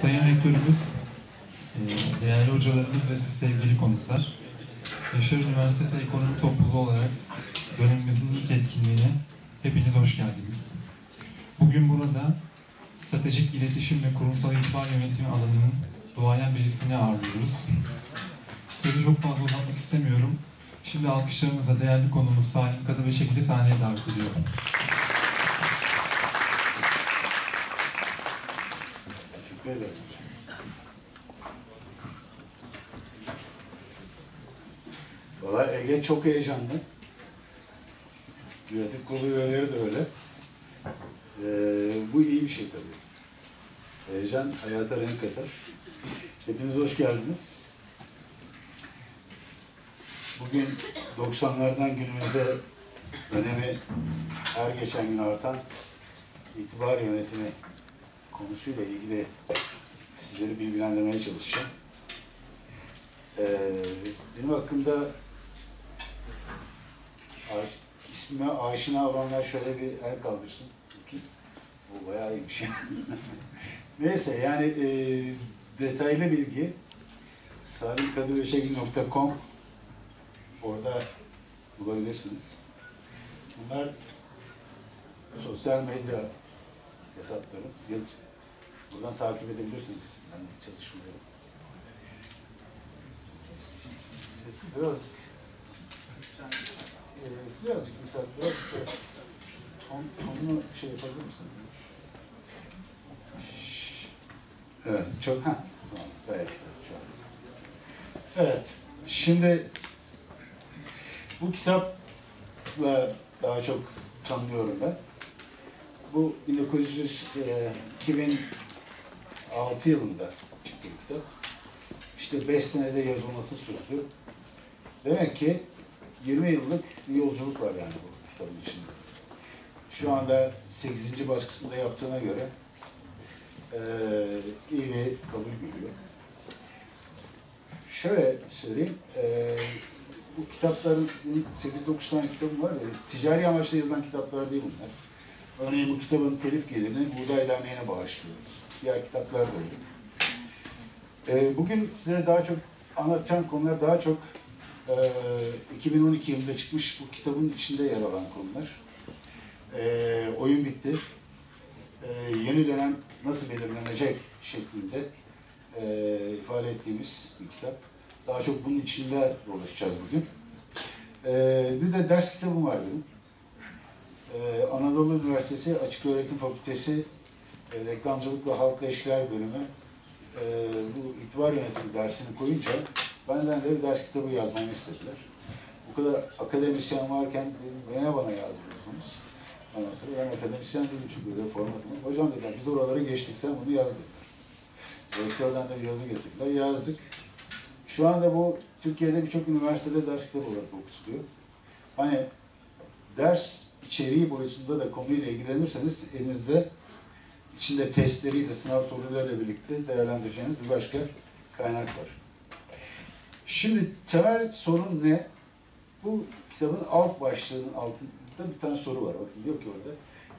Sayın Rektörümüz, e, değerli hocalarımız ve siz sevgili konuklar, Yaşar Üniversitesi Ekonomi Topluluğu olarak dönemimizin ilk etkinliğine hepiniz hoş geldiniz. Bugün burada stratejik iletişim ve kurumsal itibar yönetimi alanının duayen birisini ağırlıyoruz. Sözü çok fazla uzatmak istemiyorum. Şimdi alkışlarımızla değerli konumuz Salim Kadıbeşek'i sahneye davet ediyorum. Ederim. Valla Ege çok heyecanlı. Yönetim kurulu üyeleri de öyle. Ee, bu iyi bir şey tabii. Heyecan hayata renk katar. Hepiniz hoş geldiniz. Bugün 90'lardan günümüze önemi her geçen gün artan itibar yönetimi konusuyla ilgili sizleri bilgilendirmeye çalışacağım. Ee, benim hakkımda ismime aşina olanlar şöyle bir el kaldırsın. Bu bayağı iyiymiş. Neyse yani e, detaylı bilgi salimkadıveşegil.com orada bulabilirsiniz. Bunlar sosyal medya hesaplarım. Yaz, buradan takip edebilirsiniz ben çalışmalarım. Sesi biraz ee, birazcık yükselt, biraz şöyle ton, tonunu şey yapabilir misin? Evet, çok ha. Tamam, gayet çok. Evet, şimdi bu kitapla daha çok tanıyorum ben. Bu 1900, e, 2006 yılında çıktı bu kitap. İşte 5 senede yazılması sürdü. Demek ki 20 yıllık bir yolculuk var yani bu kitabın içinde. Şu anda 8. baskısında yaptığına göre e, iyi bir kabul görüyor. Şöyle söyleyeyim, e, bu kitapların 8-9 tane kitabım var ya, ticari amaçla yazılan kitaplar değil bunlar. Örneğin bu kitabın telif gelirini Buğday Derneği'ne bağışlıyoruz. Diğer kitaplar da öyle. Ee, bugün size daha çok anlatacağım konular daha çok e, 2012 yılında çıkmış bu kitabın içinde yer alan konular. E, oyun bitti. E, yeni dönem nasıl belirlenecek şeklinde e, ifade ettiğimiz bir kitap. Daha çok bunun içinde dolaşacağız bugün. E, bir de ders kitabım var benim. Ee, Anadolu Üniversitesi Açık Öğretim Fakültesi e, Reklamcılık ve Halkla İlişkiler Bölümü e, bu itibar yönetimi dersini koyunca benden de bir ders kitabı yazmamı istediler. Bu kadar akademisyen varken dedim, niye bana yazmıyorsunuz? Ondan sonra ben akademisyen değilim çünkü böyle formatım. Hocam dediler, biz oraları geçtik, sen bunu yaz dediler. Rektörden de bir yazı getirdiler, yazdık. Şu anda bu Türkiye'de birçok üniversitede ders kitabı olarak okutuluyor. Hani ders içeriği boyutunda da konuyla ilgilenirseniz elinizde içinde testleriyle, sınav sorularıyla birlikte değerlendireceğiniz bir başka kaynak var. Şimdi temel sorun ne? Bu kitabın alt başlığının altında bir tane soru var. Bakın diyor ki orada,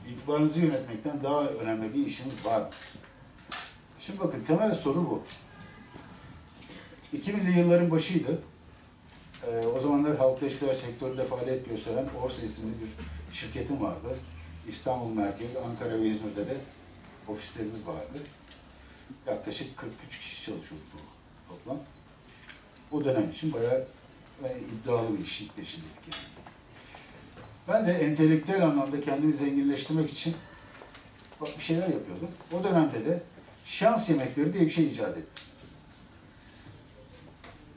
itibarınızı yönetmekten daha önemli bir işiniz var? Şimdi bakın temel soru bu. 2000'li yılların başıydı. Ee, o zamanlar halkla ilişkiler sektöründe faaliyet gösteren Orsa isimli bir şirketim vardı. İstanbul merkez, Ankara ve İzmir'de de ofislerimiz vardı. Yaklaşık 43 kişi çalışıyordu bu toplam. O dönem için bayağı yani iddialı bir işin peşindeydik yani. Ben de entelektüel anlamda kendimi zenginleştirmek için bir şeyler yapıyordum. O dönemde de şans yemekleri diye bir şey icat ettim.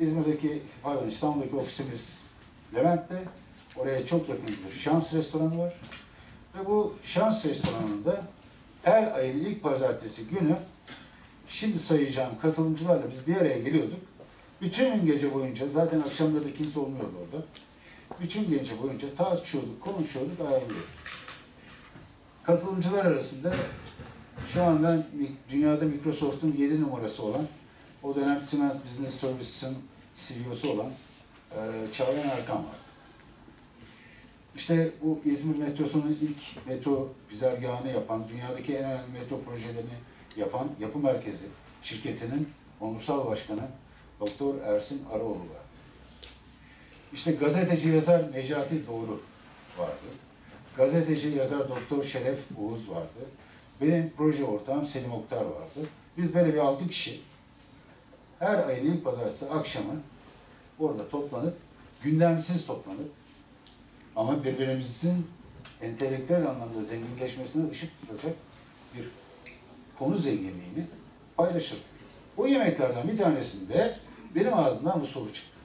İzmir'deki, pardon İstanbul'daki ofisimiz Levent'te. Oraya çok yakın bir şans restoranı var. Ve bu şans restoranında her ayın ilk pazartesi günü şimdi sayacağım katılımcılarla biz bir araya geliyorduk. Bütün gece boyunca, zaten akşamları da kimse olmuyordu orada. Bütün gece boyunca tartışıyorduk, konuşuyorduk, ayrılıyorduk. Katılımcılar arasında şu anda dünyada Microsoft'un 7 numarası olan, o dönem Siemens Business Services'ın CEO'su olan e, Çağlayan Erkan vardı. İşte bu İzmir metrosunun ilk metro güzergahını yapan, dünyadaki en önemli metro projelerini yapan yapı merkezi şirketinin onursal başkanı Doktor Ersin Araoğlu var. İşte gazeteci yazar Necati Doğru vardı. Gazeteci yazar Doktor Şeref Uğuz vardı. Benim proje ortağım Selim Oktar vardı. Biz böyle bir altı kişi her ayın ilk pazartesi akşamı orada toplanıp, gündemsiz toplanıp ama birbirimizin entelektüel anlamda zenginleşmesine ışık tutacak bir konu zenginliğini paylaşırdık. O yemeklerden bir tanesinde benim ağzımdan bu soru çıktı.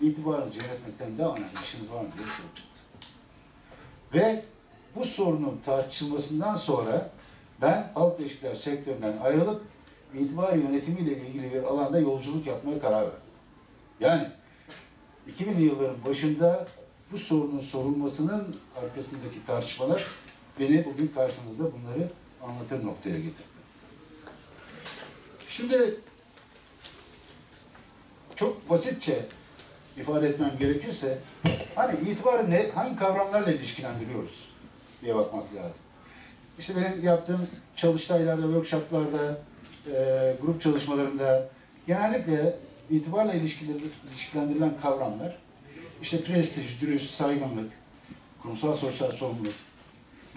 İtibarınızı yönetmekten daha önemli işiniz var mı diye soru çıktı. Ve bu sorunun tartışılmasından sonra ben halk ilişkiler sektöründen ayrılıp itibar yönetimiyle ilgili bir alanda yolculuk yapmaya karar verdim. Yani 2000'li yılların başında bu sorunun sorulmasının arkasındaki tartışmalar beni bugün karşınızda bunları anlatır noktaya getirdi. Şimdi çok basitçe ifade etmem gerekirse hani itibarı ne, hangi kavramlarla ilişkilendiriyoruz diye bakmak lazım. İşte benim yaptığım çalıştaylarda, workshoplarda, e, grup çalışmalarında genellikle itibarla ilişkilendirilen kavramlar işte prestij, dürüst, saygınlık, kurumsal sosyal sorumluluk,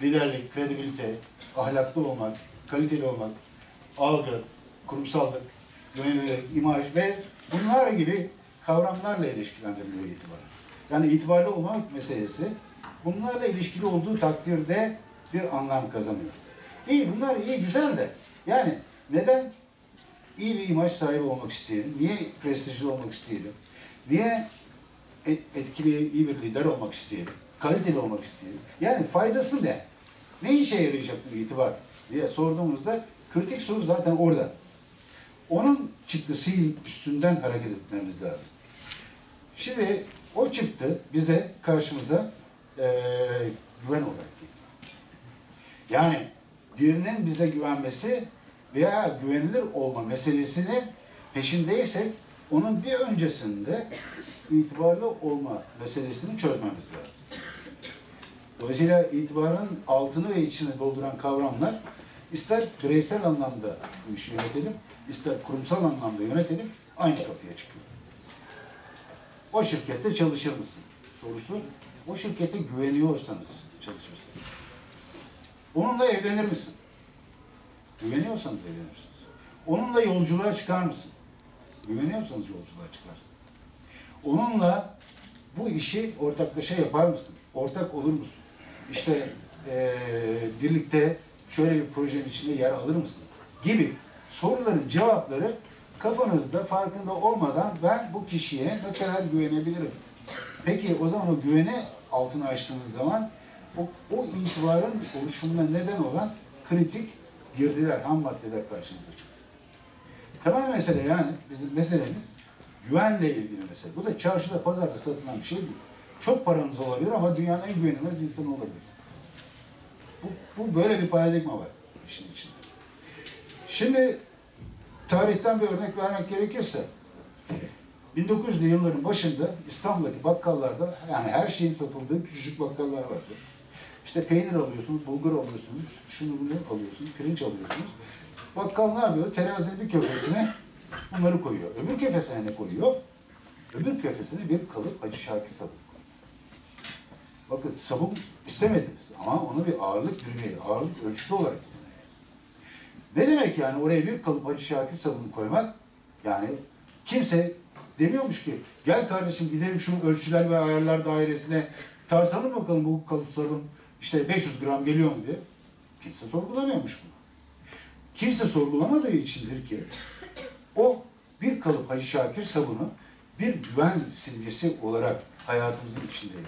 liderlik, kredibilite, ahlaklı olmak, kaliteli olmak, algı, kurumsallık, güvenilirlik, imaj ve bunlar gibi kavramlarla ilişkilendiriliyor itibar. Yani itibarlı olmak meselesi bunlarla ilişkili olduğu takdirde bir anlam kazanıyor. İyi bunlar iyi güzel de yani neden iyi bir imaj sahibi olmak isteyelim? Niye prestijli olmak isteyelim? Niye et- etkili, iyi bir lider olmak isteyelim? Kaliteli olmak isteyelim? Yani faydası ne? Ne işe yarayacak bu itibar diye sorduğumuzda kritik soru zaten orada. Onun çıktısının üstünden hareket etmemiz lazım. Şimdi o çıktı bize karşımıza eee, güven olarak geliyor. Yani birinin bize güvenmesi veya güvenilir olma meselesinin peşindeysek onun bir öncesinde itibarlı olma meselesini çözmemiz lazım. Dolayısıyla itibarın altını ve içini dolduran kavramlar ister bireysel anlamda bu işi yönetelim, ister kurumsal anlamda yönetelim aynı kapıya çıkıyor. O şirkette çalışır mısın? Sorusu o şirkete güveniyorsanız çalışırsınız. Onunla evlenir misin? Güveniyorsanız evlenirsiniz. Onunla yolculuğa çıkar mısın? Güveniyorsanız yolculuğa çıkarsın. Onunla bu işi ortaklaşa yapar mısın? Ortak olur musun? İşte eee, birlikte şöyle bir projenin içinde yer alır mısın? Gibi soruların cevapları kafanızda farkında olmadan ben bu kişiye ne kadar güvenebilirim? Peki o zaman o güvene altını açtığınız zaman o, o itibarın oluşumuna neden olan kritik girdiler, ham maddeler karşınıza çıkıyor. Temel mesele yani bizim meselemiz güvenle ilgili mesele. Bu da çarşıda, pazarda satılan bir şey değil. Çok paranız olabilir ama dünyanın en güvenilmez insanı olabilir. Bu, bu böyle bir paradigma var işin içinde. Şimdi tarihten bir örnek vermek gerekirse 1900'lü yılların başında İstanbul'daki bakkallarda yani her şeyin satıldığı küçücük bakkallar vardı. İşte peynir alıyorsunuz, bulgur alıyorsunuz, şunu bunu alıyorsunuz, pirinç alıyorsunuz. Bakkal ne yapıyor? Terazinin bir köfesine bunları koyuyor. Öbür kefesine ne koyuyor? Öbür kefesine bir kalıp Hacı Şakir sabun. Bakın sabun istemediniz ama onu bir ağırlık birimi, ağırlık ölçütü olarak. Ne demek yani oraya bir kalıp Hacı Şakir sabunu koymak? Yani kimse demiyormuş ki gel kardeşim gidelim şu ölçüler ve ayarlar dairesine tartalım bakalım bu kalıp sabun işte 500 gram geliyor mu diye. Kimse sorgulamıyormuş bunu. Kimse sorgulamadığı içindir ki o bir kalıp Hacı Şakir sabunu bir güven simgesi olarak hayatımızın içinde yer.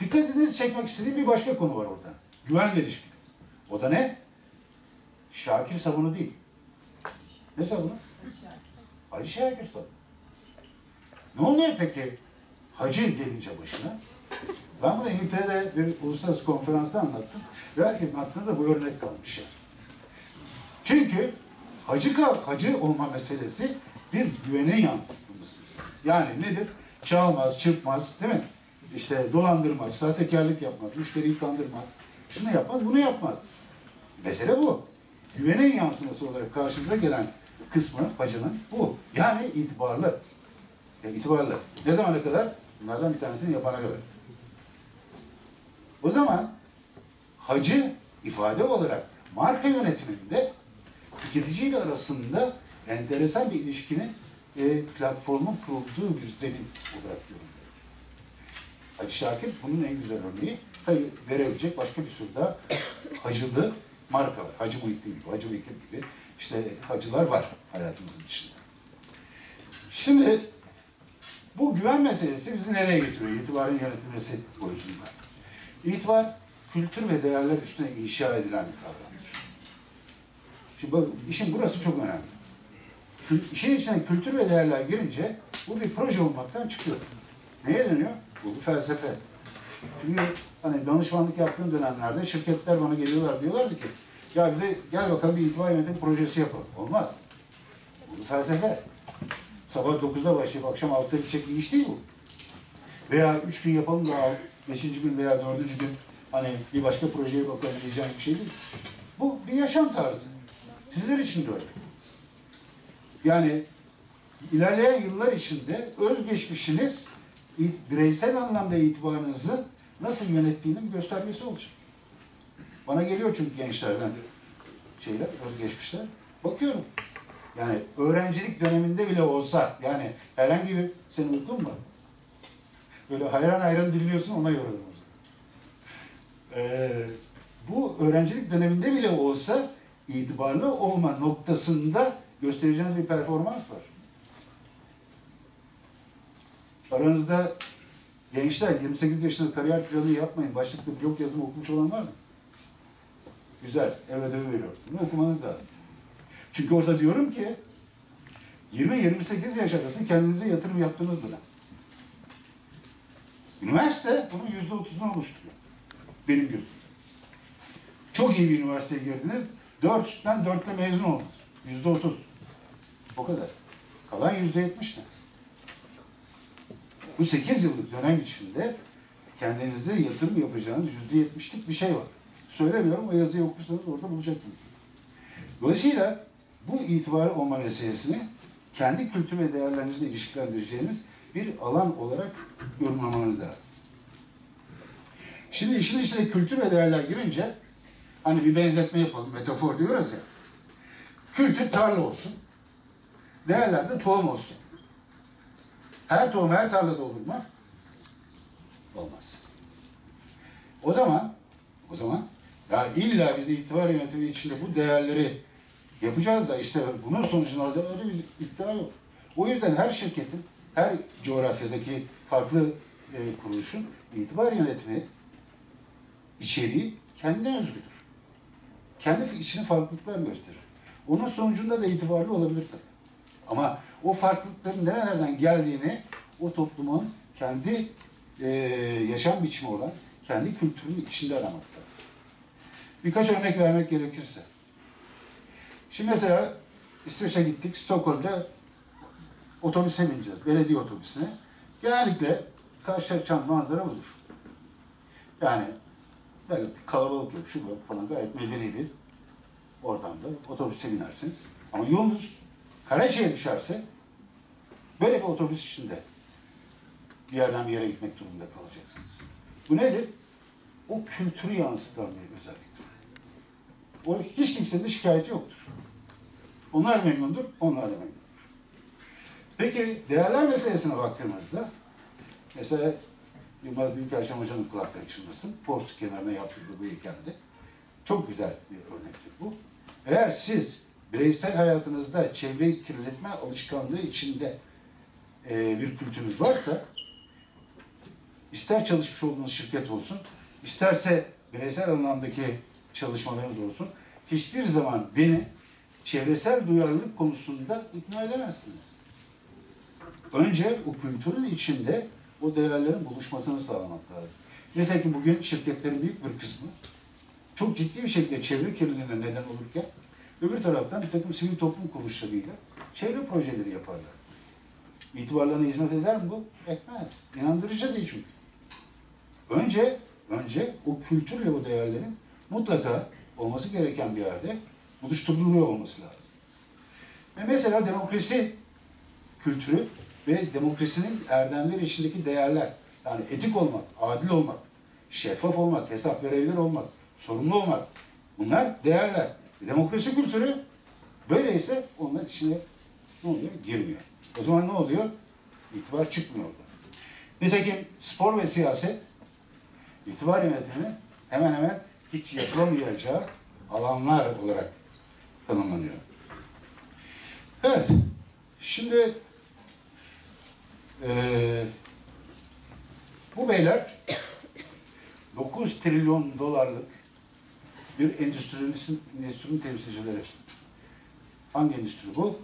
Dikkatinizi çekmek istediğim bir başka konu var orada. Güvenle ilişkili. O da ne? Şakir sabunu değil. Ne sabunu? Hacı Şakir sabunu. Ne oluyor peki hacı gelince başına? Ben bunu İngiltere'de bir uluslararası konferansta anlattım. Ve herkesin aklında da bu örnek kalmış yani. Çünkü hacı, hacı olma meselesi bir güvene yansıtılması meselesi. Yani nedir? Çalmaz, çırpmaz, değil mi? İşte dolandırmaz, sahtekarlık yapmaz, müşteriyi kandırmaz. Şunu yapmaz, bunu yapmaz. Mesele bu. güvenin yansıması olarak karşımıza gelen kısmı hacının bu. Yani itibarlı. Ya itibarlı. Ne zamana kadar? Bunlardan bir tanesini yapana kadar. O zaman hacı ifade olarak marka yönetiminde tüketiciyle arasında enteresan bir ilişkinin e, platformun kurulduğu bir zemin olarak görüyorum. Hacı Şakir bunun en güzel örneği. Tabii verebilecek başka bir sürü daha hacılı marka var. Hacı Muhittin gibi, Hacı Bekir gibi işte hacılar var hayatımızın içinde. Şimdi bu güven meselesi bizi nereye getiriyor? İtibarın yönetilmesi boyutunda. İtibar, kültür ve değerler üstüne inşa edilen bir kavramdır. Şimdi bak, işin burası çok önemli. Kül- İşin içine kültür ve değerler girince bu bir proje olmaktan çıkıyor. Neye dönüyor? Bu bir felsefe. Çünkü hani danışmanlık yaptığım dönemlerde şirketler bana geliyorlar diyorlardı ki ya bize gel bakalım bir itibar yönetim projesi yapalım. Olmaz. Bu bir felsefe. Sabah 9'da başlayıp akşam 6'da bitecek bir iş değil bu. Veya üç gün yapalım da beşinci gün veya dördüncü gün hani bir başka projeye bakalım diyeceğim bir şey değil. Bu bir yaşam tarzı. Sizler için de öyle. Yani ilerleyen yıllar içinde özgeçmişiniz bireysel anlamda itibarınızı nasıl yönettiğinin göstergesi olacak. Bana geliyor çünkü gençlerden şeyler, özgeçmişler. Bakıyorum. Yani öğrencilik döneminde bile olsa, yani herhangi bir, senin uykun var. Böyle hayran hayran dinliyorsun, ona yoruyorum. Ee, bu öğrencilik döneminde bile olsa itibarlı olma noktasında göstereceğiniz bir performans var. Aranızda gençler 28 yaşında kariyer planı yapmayın, başlıklı blog yazımı okumuş olan var mı? Güzel, eve ödevi veriyorum. Bunu okumanız lazım. Çünkü orada diyorum ki 20-28 yaş arası kendinize yatırım yaptığınız dönem. Üniversite bunun yüzde otuzunu oluşturuyor. Benim gözüm. Çok iyi bir üniversiteye girdiniz. Dört üstten dörtle mezun oldunuz. Yüzde otuz. O kadar. Kalan yüzde yetmiş ne? Bu sekiz yıllık dönem içinde kendinize yatırım yapacağınız yüzde yetmişlik bir şey var. Söylemiyorum, o yazıyı okursanız orada bulacaksınız. Dolayısıyla bu itibarı olma meselesini kendi kültür ve değerlerinizle ilişkilendireceğiniz bir alan olarak yorumlamanız lazım. Şimdi işin içine kültür ve değerler girince hani bir benzetme yapalım, metafor diyoruz ya. Kültür tarla olsun. Değerler de tohum olsun. Her tohum her tarlada olur mu? Olmaz. O zaman o zaman ya illa biz itibar yönetimi içinde bu değerleri yapacağız da işte bunun sonucunu alacağız öyle bir iddia yok. O yüzden her şirketin, her coğrafyadaki farklı e, kuruluşun itibar yönetimi içeriği kendine özgüdür. Kendi içine farklılıklar gösterir. Onun sonucunda da itibarlı olabilir tabii. Ama o farklılıkların nerelerden geldiğini o toplumun kendi e, yaşam biçimi olan kendi kültürünün içinde aramak lazım. Birkaç örnek vermek gerekirse. Şimdi mesela İsveç'e gittik. Stockholm'da otobüse bineceğiz. Belediye otobüsüne. Genellikle karşılaşacağın manzara budur. Yani bir kalabalık yok, şu yok falan gayet medeni bir ortamda otobüse binersiniz. Ama yolunuz Karaçay'a düşerse böyle bir otobüs içinde bir yerden bir yere gitmek durumunda kalacaksınız. Bu nedir? O kültürü yansıtan bir özelliktir. O hiç kimsenin de şikayeti yoktur. Onlar memnundur, onlar da memnundur. Peki değerler meselesine baktığımızda mesela Yılmaz Büyükelçin Hoca'nın kulaktan çınlasın. Porsuk kenarına yaptırdığı bu heykelde. Çok güzel bir örnektir bu. Eğer siz bireysel hayatınızda çevreyi kirletme alışkanlığı içinde e, bir kültürünüz varsa ister çalışmış olduğunuz şirket olsun, isterse bireysel anlamdaki çalışmalarınız olsun, hiçbir zaman beni çevresel duyarlılık konusunda ikna edemezsiniz. Önce o kültürün içinde o değerlerin buluşmasını sağlamak lazım. Nitekim bugün şirketlerin büyük bir kısmı çok ciddi bir şekilde çevre kirliliğine neden olurken öbür taraftan bir takım sivil toplum kuruluşlarıyla çevre projeleri yaparlar. İtibarlarına hizmet eder mi bu? Etmez. İnandırıcı değil çünkü. Önce, önce o kültürle o değerlerin mutlaka olması gereken bir yerde buluşturuluyor olması lazım. Ve mesela demokrasi kültürü ve demokrasinin erdemleri içindeki değerler, yani etik olmak, adil olmak, şeffaf olmak, hesap verebilir olmak, sorumlu olmak, bunlar değerler. Demokrasi kültürü böyleyse onlar içine ne oluyor? Girmiyor. O zaman ne oluyor? İtibar çıkmıyor orada. Nitekim spor ve siyaset itibar yönetimi hemen hemen hiç yapılamayacağı alanlar olarak tanımlanıyor. Evet, şimdi eee, bu beyler 9 trilyon dolarlık bir endüstrinin, endüstrinin temsilcileri. Hangi endüstri bu?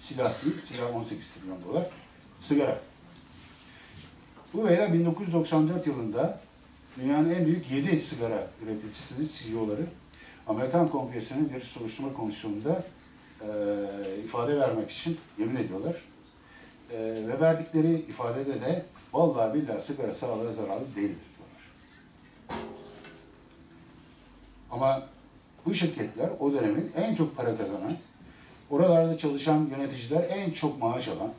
Silah değil, silah 18 trilyon dolar. Sigara. Bu beyler 1994 yılında dünyanın en büyük 7 sigara üreticisinin CEO'ları Amerikan Kongresi'nin bir soruşturma komisyonunda e, ifade vermek için yemin ediyorlar. E, ve verdikleri ifadede de vallahi billahi sigara sağlığa zararlı değildir diyorlar. Ama bu şirketler o dönemin en çok para kazanan, oralarda çalışan yöneticiler en çok maaş alan,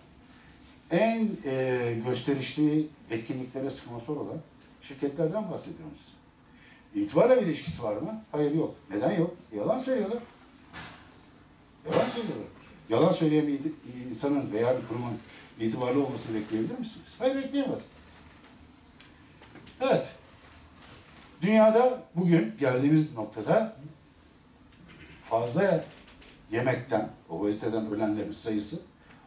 en e, gösterişli etkinliklere sponsor olan şirketlerden bahsediyoruz. İtibarla bir ilişkisi var mı? Hayır yok. Neden yok? Yalan söylüyorlar. Yalan söylüyorlar. Yalan söyleyen bir insanın veya bir kurumun itibarlı olmasını bekleyebilir misiniz? Hayır bekleyemez. Evet. Dünyada bugün geldiğimiz noktada fazla yemekten, obeziteden ölenlerin sayısı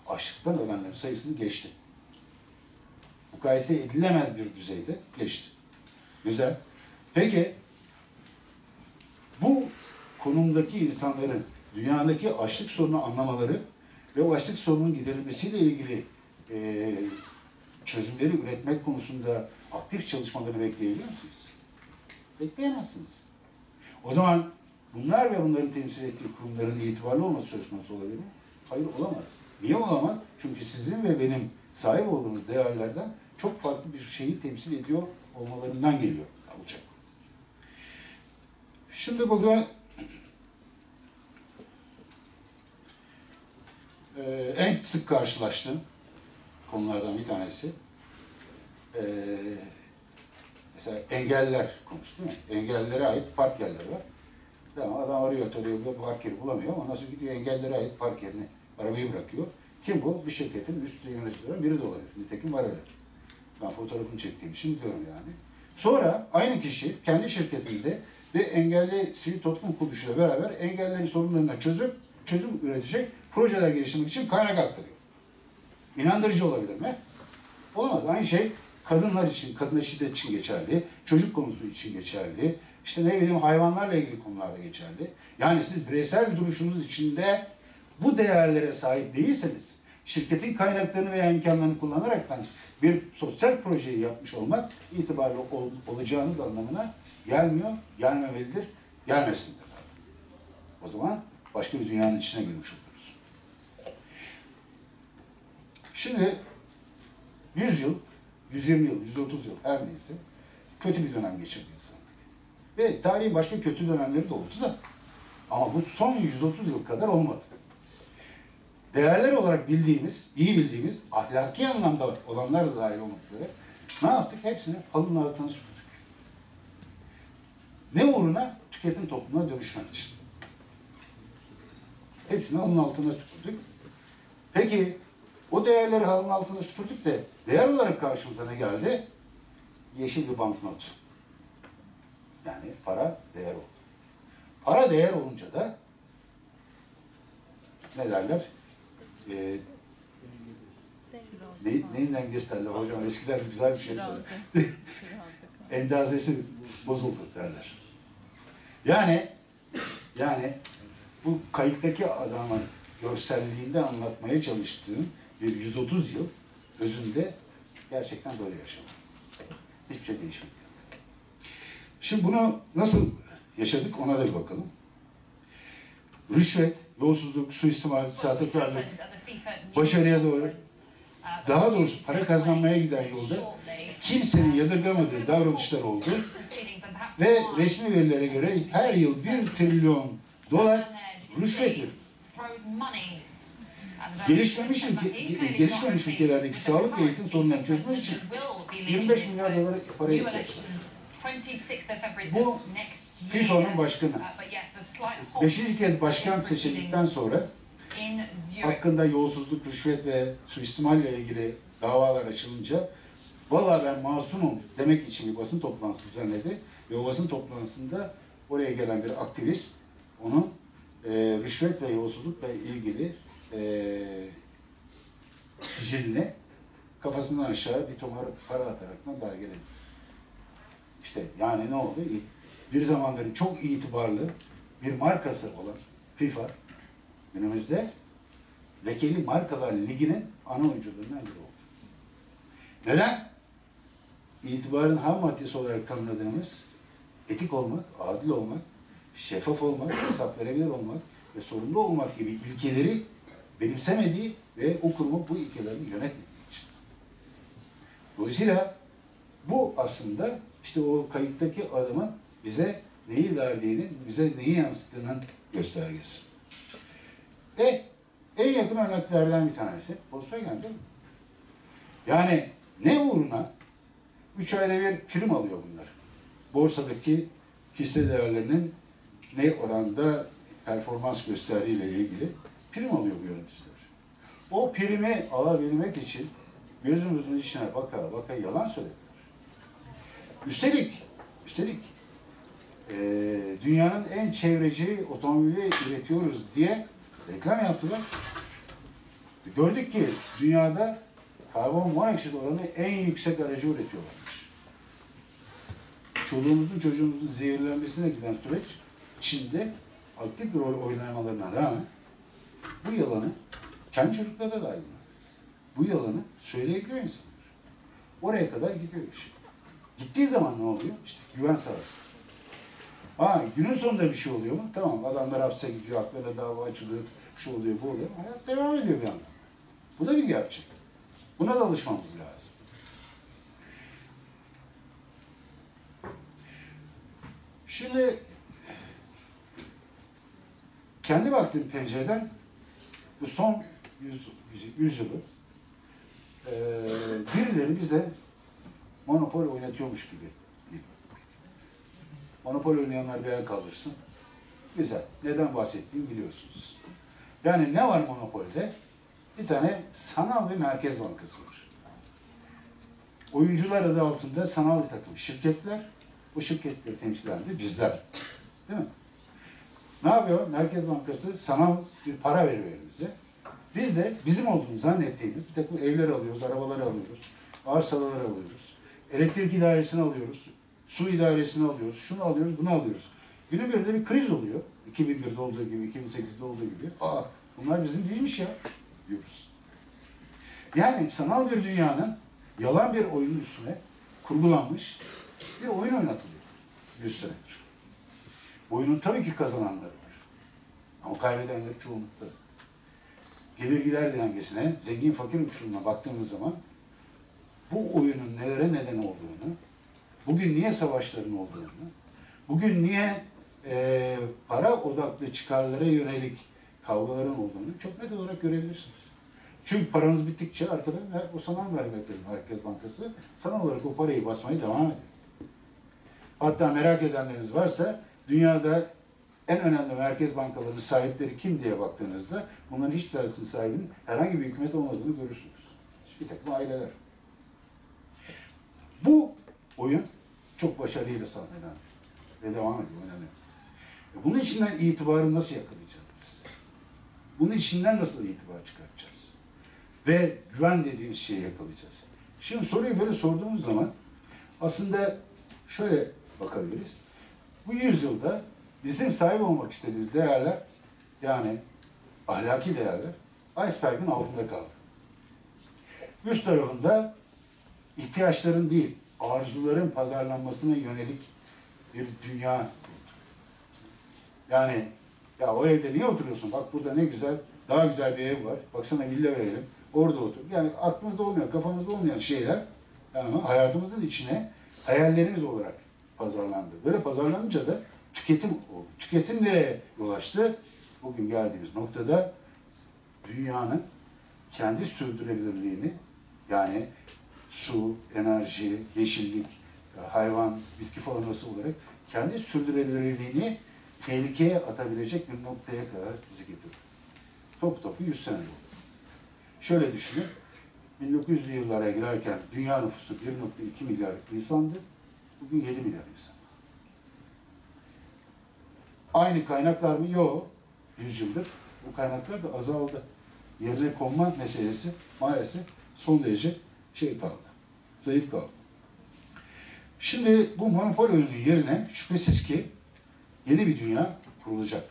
açlıktan ölenlerin sayısını geçti. Mukayese edilemez bir düzeyde geçti. Güzel. Peki bu konumdaki insanların dünyadaki açlık sorunu anlamaları ve o açlık sorunun giderilmesiyle ilgili e, çözümleri üretmek konusunda aktif çalışmalarını bekleyebilir misiniz? Bekleyemezsiniz. O zaman bunlar ve bunların temsil ettiği kurumların itibarlı olması söz konusu olabilir mi? Hayır olamaz. Niye olamaz? Çünkü sizin ve benim sahip olduğumuz değerlerden çok farklı bir şeyi temsil ediyor olmalarından geliyor olacak. Şimdi burada e, en sık karşılaştığım konulardan bir tanesi e, mesela engelliler konusu değil mi? Engellilere ait park yerleri var. Tamam, adam arıyor, tarıyor, bir park yeri bulamıyor ama nasıl gidiyor engellilere ait park yerini arabayı bırakıyor. Kim bu? Bir şirketin üst yöneticilerinden biri de olabilir. Nitekim var öyle. Ben fotoğrafını çektiğim için biliyorum yani. Sonra aynı kişi kendi şirketinde ve engelli sivil toplum kuruluşuyla beraber engellilerin sorunlarına çözüp çözüm üretecek projeler geliştirmek için kaynak aktarıyor. İnandırıcı olabilir mi? Olamaz. Aynı şey kadınlar için, kadına şiddet için geçerli, çocuk konusu için geçerli, işte ne bileyim hayvanlarla ilgili konularda geçerli. Yani siz bireysel bir duruşunuz içinde bu değerlere sahip değilseniz, şirketin kaynaklarını veya imkanlarını kullanaraktan bir sosyal projeyi yapmış olmak itibarlı ol, olacağınız anlamına gelmiyor, gelmemelidir, gelmesin de zaten. O zaman başka bir dünyanın içine girmiş oluruz. Şimdi 100 yıl, 120 yıl, 130 yıl her neyse kötü bir dönem geçirdi insanlar. Ve tarihin başka kötü dönemleri de oldu da ama bu son 130 yıl kadar olmadı. Değerler olarak bildiğimiz, iyi bildiğimiz, ahlaki anlamda olanlar da dahil olmak üzere ne yaptık? Hepsini halının altına sürdük. Ne uğruna? Tüketim toplumuna dönüşmek için. Hepsini halının altına süpürdük. Peki o değerleri halının altına süpürdük de değer olarak karşımıza ne geldi? Yeşil bir banknot. Yani para değer oldu. Para değer olunca da ne derler? Ee, ne, neyin dengesi derler hocam? Eskiler güzel bir şey söyledi. Endazesi bozuldu derler. Yani yani bu kayıktaki adamın görselliğinde anlatmaya çalıştığım bir 130 yıl özünde gerçekten böyle yaşadım. Hiçbir şey değişmedi. Şimdi bunu nasıl yaşadık ona da bir bakalım. Rüşvet, yolsuzluk, suistimal, sahtekarlık, başarıya doğru, daha doğrusu para kazanmaya giden yolda kimsenin yadırgamadığı davranışlar oldu ve resmi verilere göre her yıl bir trilyon dolar throws Gelişmemiş ülke- gelişmemiş ülkelerdeki sağlık ve eğitim sorunlarını çözmek için President will be 25 leading milyar dolara New ihtiyaç election, 26th of February Bu. FIFA'nın başkanı. Uh, Beşinci kez başkan seçildikten sonra hakkında yolsuzluk, rüşvet ve suistimalle ilgili davalar açılınca valla ben masumum demek için bir basın toplantısı düzenledi ve o basın toplantısında oraya gelen bir aktivist onun e, rüşvet ve yolsuzlukla ilgili e, siciline kafasından aşağı bir tomar para ataraktan belgeledi. İşte yani ne oldu? Bir zamanların çok itibarlı bir markası olan FIFA günümüzde lekeli markalar liginin ana oyuncularından biri oldu. Neden? İtibarın ham maddesi olarak tanımladığımız etik olmak, adil olmak, şeffaf olmak, hesap verebilir olmak ve sorumlu olmak gibi ilkeleri benimsemediği ve o kurumu bu ilkelerini yönetmediği için. Dolayısıyla bu aslında işte o kayıttaki adamın bize neyi verdiğini, bize neyi yansıttığının göstergesi. Ve en yakın örneklerden bir tanesi Volkswagen değil mi? Yani ne uğruna 3 ayda bir prim alıyor bunlar. Borsadaki hisse değerlerinin ne oranda performans gösterdiğiyle ilgili prim alıyor bu yöneticiler. O primi alabilmek için gözümüzün içine baka baka yalan söylediler. Üstelik, üstelik eee, dünyanın en çevreci otomobili üretiyoruz diye reklam yaptılar. Gördük ki dünyada karbon monoksit oranı en yüksek aracı üretiyorlarmış. Çoluğumuzun çocuğumuzun zehirlenmesine giden süreç Çin'de aktif bir rol oynamalarına rağmen bu yalanı kendi çocuklara da dahil bu yalanı söyleyebiliyor insanlar. Oraya kadar gidiyor iş. Gittiği zaman ne oluyor? İşte güven savaşı. Ha günün sonunda bir şey oluyor mu? Tamam adamlar hapse gidiyor, haklarına dava açılıyor, şu oluyor, bu oluyor. Hayat devam ediyor bir yandan. Bu da bir gerçek. Buna da alışmamız lazım. Şimdi kendi baktığım pencereden bu son yüz, yüzyılı eee birileri bize monopol oynatıyormuş gibi. Monopol oynayanlar bir el kaldırsın. Güzel. Neden bahsettiğimi biliyorsunuz. Yani ne var monopolde? Bir tane sanal bir merkez bankası var. Oyuncular adı altında sanal bir takım şirketler. Bu şirketleri temsilen de bizler. Değil mi? Ne yapıyor? Merkez Bankası sanal bir para veriyor elimize. Biz de bizim olduğunu zannettiğimiz bir takım evler alıyoruz, arabalar alıyoruz, arsalar alıyoruz, elektrik idaresini alıyoruz, su idaresini alıyoruz, şunu alıyoruz, bunu alıyoruz. Günün birinde bir kriz oluyor. 2001'de olduğu gibi, 2008'de olduğu gibi. Aa bunlar bizim değilmiş ya diyoruz. Yani sanal bir dünyanın yalan bir oyunun üstüne kurgulanmış bir oyun oynatılıyor. 100 senedir. Oyunun tabii ki kazananları var. Ama kaybedenler çoğunlukta. Gelir gider dengesine, zengin fakir uçurumuna baktığımız zaman bu oyunun nelere neden olduğunu, bugün niye savaşların olduğunu, bugün niye e, para odaklı çıkarlara yönelik kavgaların olduğunu çok net olarak görebilirsiniz. Çünkü paranız bittikçe arkada o sanal merkez, merkez bankası sanal olarak o parayı basmaya devam ediyor. Hatta merak edenleriniz varsa dünyada en önemli merkez bankalarının sahipleri kim diye baktığınızda bunların hiç tanesinin sahibinin herhangi bir hükümet olmadığını görürsünüz. Bir takım aileler. Bu oyun çok başarıyla sahnelendi ve devam ediyor oynanıyor. E bunun içinden itibarı nasıl yakalayacağız biz? Bunun içinden nasıl itibar çıkartacağız? Ve güven dediğimiz şeyi yakalayacağız. Şimdi soruyu böyle sorduğumuz zaman aslında şöyle bakabiliriz. Bu yüzyılda bizim sahip olmak istediğimiz değerler yani ahlaki değerler iceberg'in altında kaldı. Üst tarafında ihtiyaçların değil, arzuların pazarlanmasına yönelik bir dünya. Yani ya o evde niye oturuyorsun? Bak burada ne güzel, daha güzel bir ev var. Baksana villa verelim. Orada otur. Yani aklımızda olmayan, kafamızda olmayan şeyler yani hayatımızın içine hayallerimiz olarak pazarlandı. Böyle pazarlanınca da tüketim oldu. Tüketim nereye yol açtı? bugün geldiğimiz noktada dünyanın kendi sürdürülebilirliğini yani su, enerji, yeşillik, hayvan, bitki faunası olarak kendi sürdürülebilirliğini tehlikeye atabilecek bir noktaya kadar bizi getirdi. Top topu 100 sene oldu. Şöyle düşünün, 1900'lü yıllara girerken dünya nüfusu 1.2 milyar insandı, bugün 7 milyar insan. Aynı kaynaklar mı? Yok. 100 yıldır bu kaynaklar da azaldı. Yerine konma meselesi maalesef son derece şey kaldı, zayıf kaldı. Şimdi bu monopol oyunun yerine şüphesiz ki yeni bir dünya kurulacak.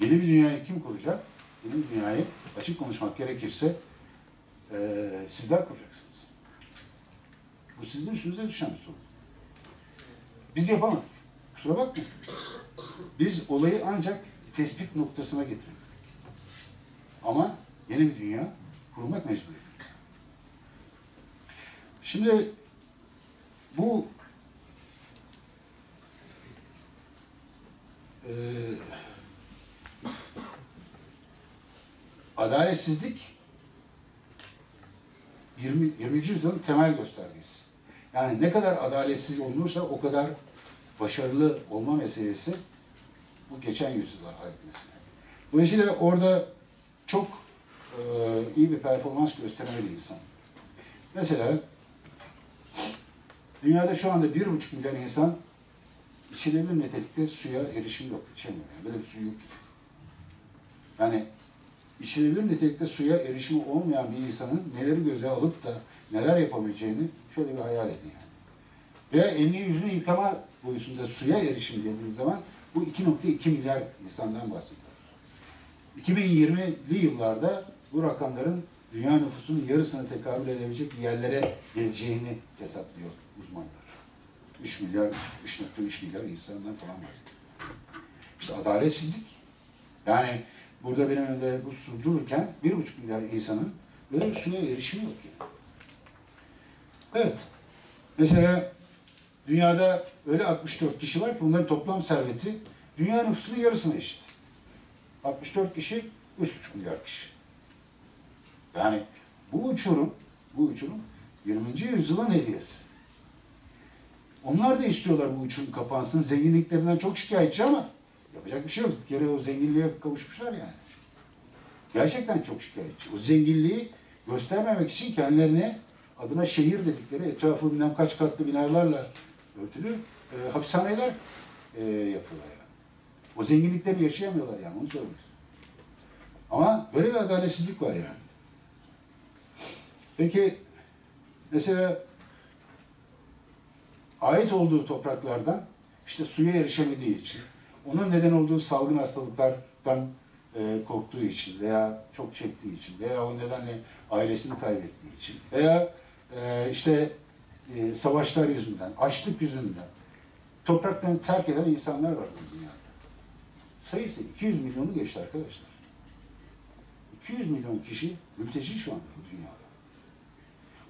Yeni bir dünyayı kim kuracak? Yeni bir dünyayı açık konuşmak gerekirse eee, sizler kuracaksınız. Bu sizin üstünüze düşen bir sorun. Biz yapamadık. Kusura bakmayın. Biz olayı ancak tespit noktasına getirdik. Ama yeni bir dünya kurmak mecburiyeti. Şimdi bu eee adaletsizlik 20. 20. yüzyılın temel göstergesi. Yani ne kadar adaletsiz olunursa o kadar başarılı olma meselesi bu geçen yüzyıla ait mesele. Dolayısıyla orada çok e, iyi bir performans gösteremedi insan. Mesela dünyada şu anda bir buçuk milyar insan içilebilir nitelikte suya erişim yok, içemiyor. Yani böyle bir su yok. Yani içilebilir nitelikte suya erişimi olmayan bir insanın neleri göze alıp da neler yapabileceğini şöyle bir hayal edin yani. Veya elini yüzünü yıkama boyutunda suya erişim dediğiniz zaman bu 2.2 milyar insandan bahsediyoruz. 2020'li yıllarda bu rakamların dünya nüfusunun yarısına tekabül edebilecek yerlere geleceğini hesaplıyor uzmanlar. 3 milyar, 3.3 milyar insandan falan bahsediyor. İşte adaletsizlik. Yani burada benim önümde bu su dururken 1.5 milyar insanın böyle bir suya erişimi yok yani. Evet. Mesela dünyada öyle 64 kişi var ki bunların toplam serveti dünya nüfusunun yarısına eşit. 64 kişi 3,5 milyar kişi. Yani bu uçurum, bu uçurum 20. yüzyılın hediyesi. Onlar da istiyorlar bu uçurum kapansın. Zenginliklerinden çok şikayetçi ama yapacak bir şey yok. Bir kere o zenginliğe kavuşmuşlar yani. Gerçekten çok şikayetçi. O zenginliği göstermemek için kendilerine adına şehir dedikleri etrafı bilmem kaç katlı binalarla örtülü e, hapishaneler e, yapıyorlar yani. O zenginlikleri yaşayamıyorlar yani onu istiyorum. Ama böyle bir adaletsizlik var yani. Peki mesela ait olduğu topraklardan işte suya erişemediği için, onun neden olduğu salgın hastalıklardan e, korktuğu için veya çok çektiği için veya o nedenle ailesini kaybettiği için veya e, işte savaşlar yüzünden, açlık yüzünden topraklarını terk eden insanlar var bu dünyada. Sayısı 200 milyonu geçti arkadaşlar. 200 milyon kişi mülteci şu anda bu dünyada.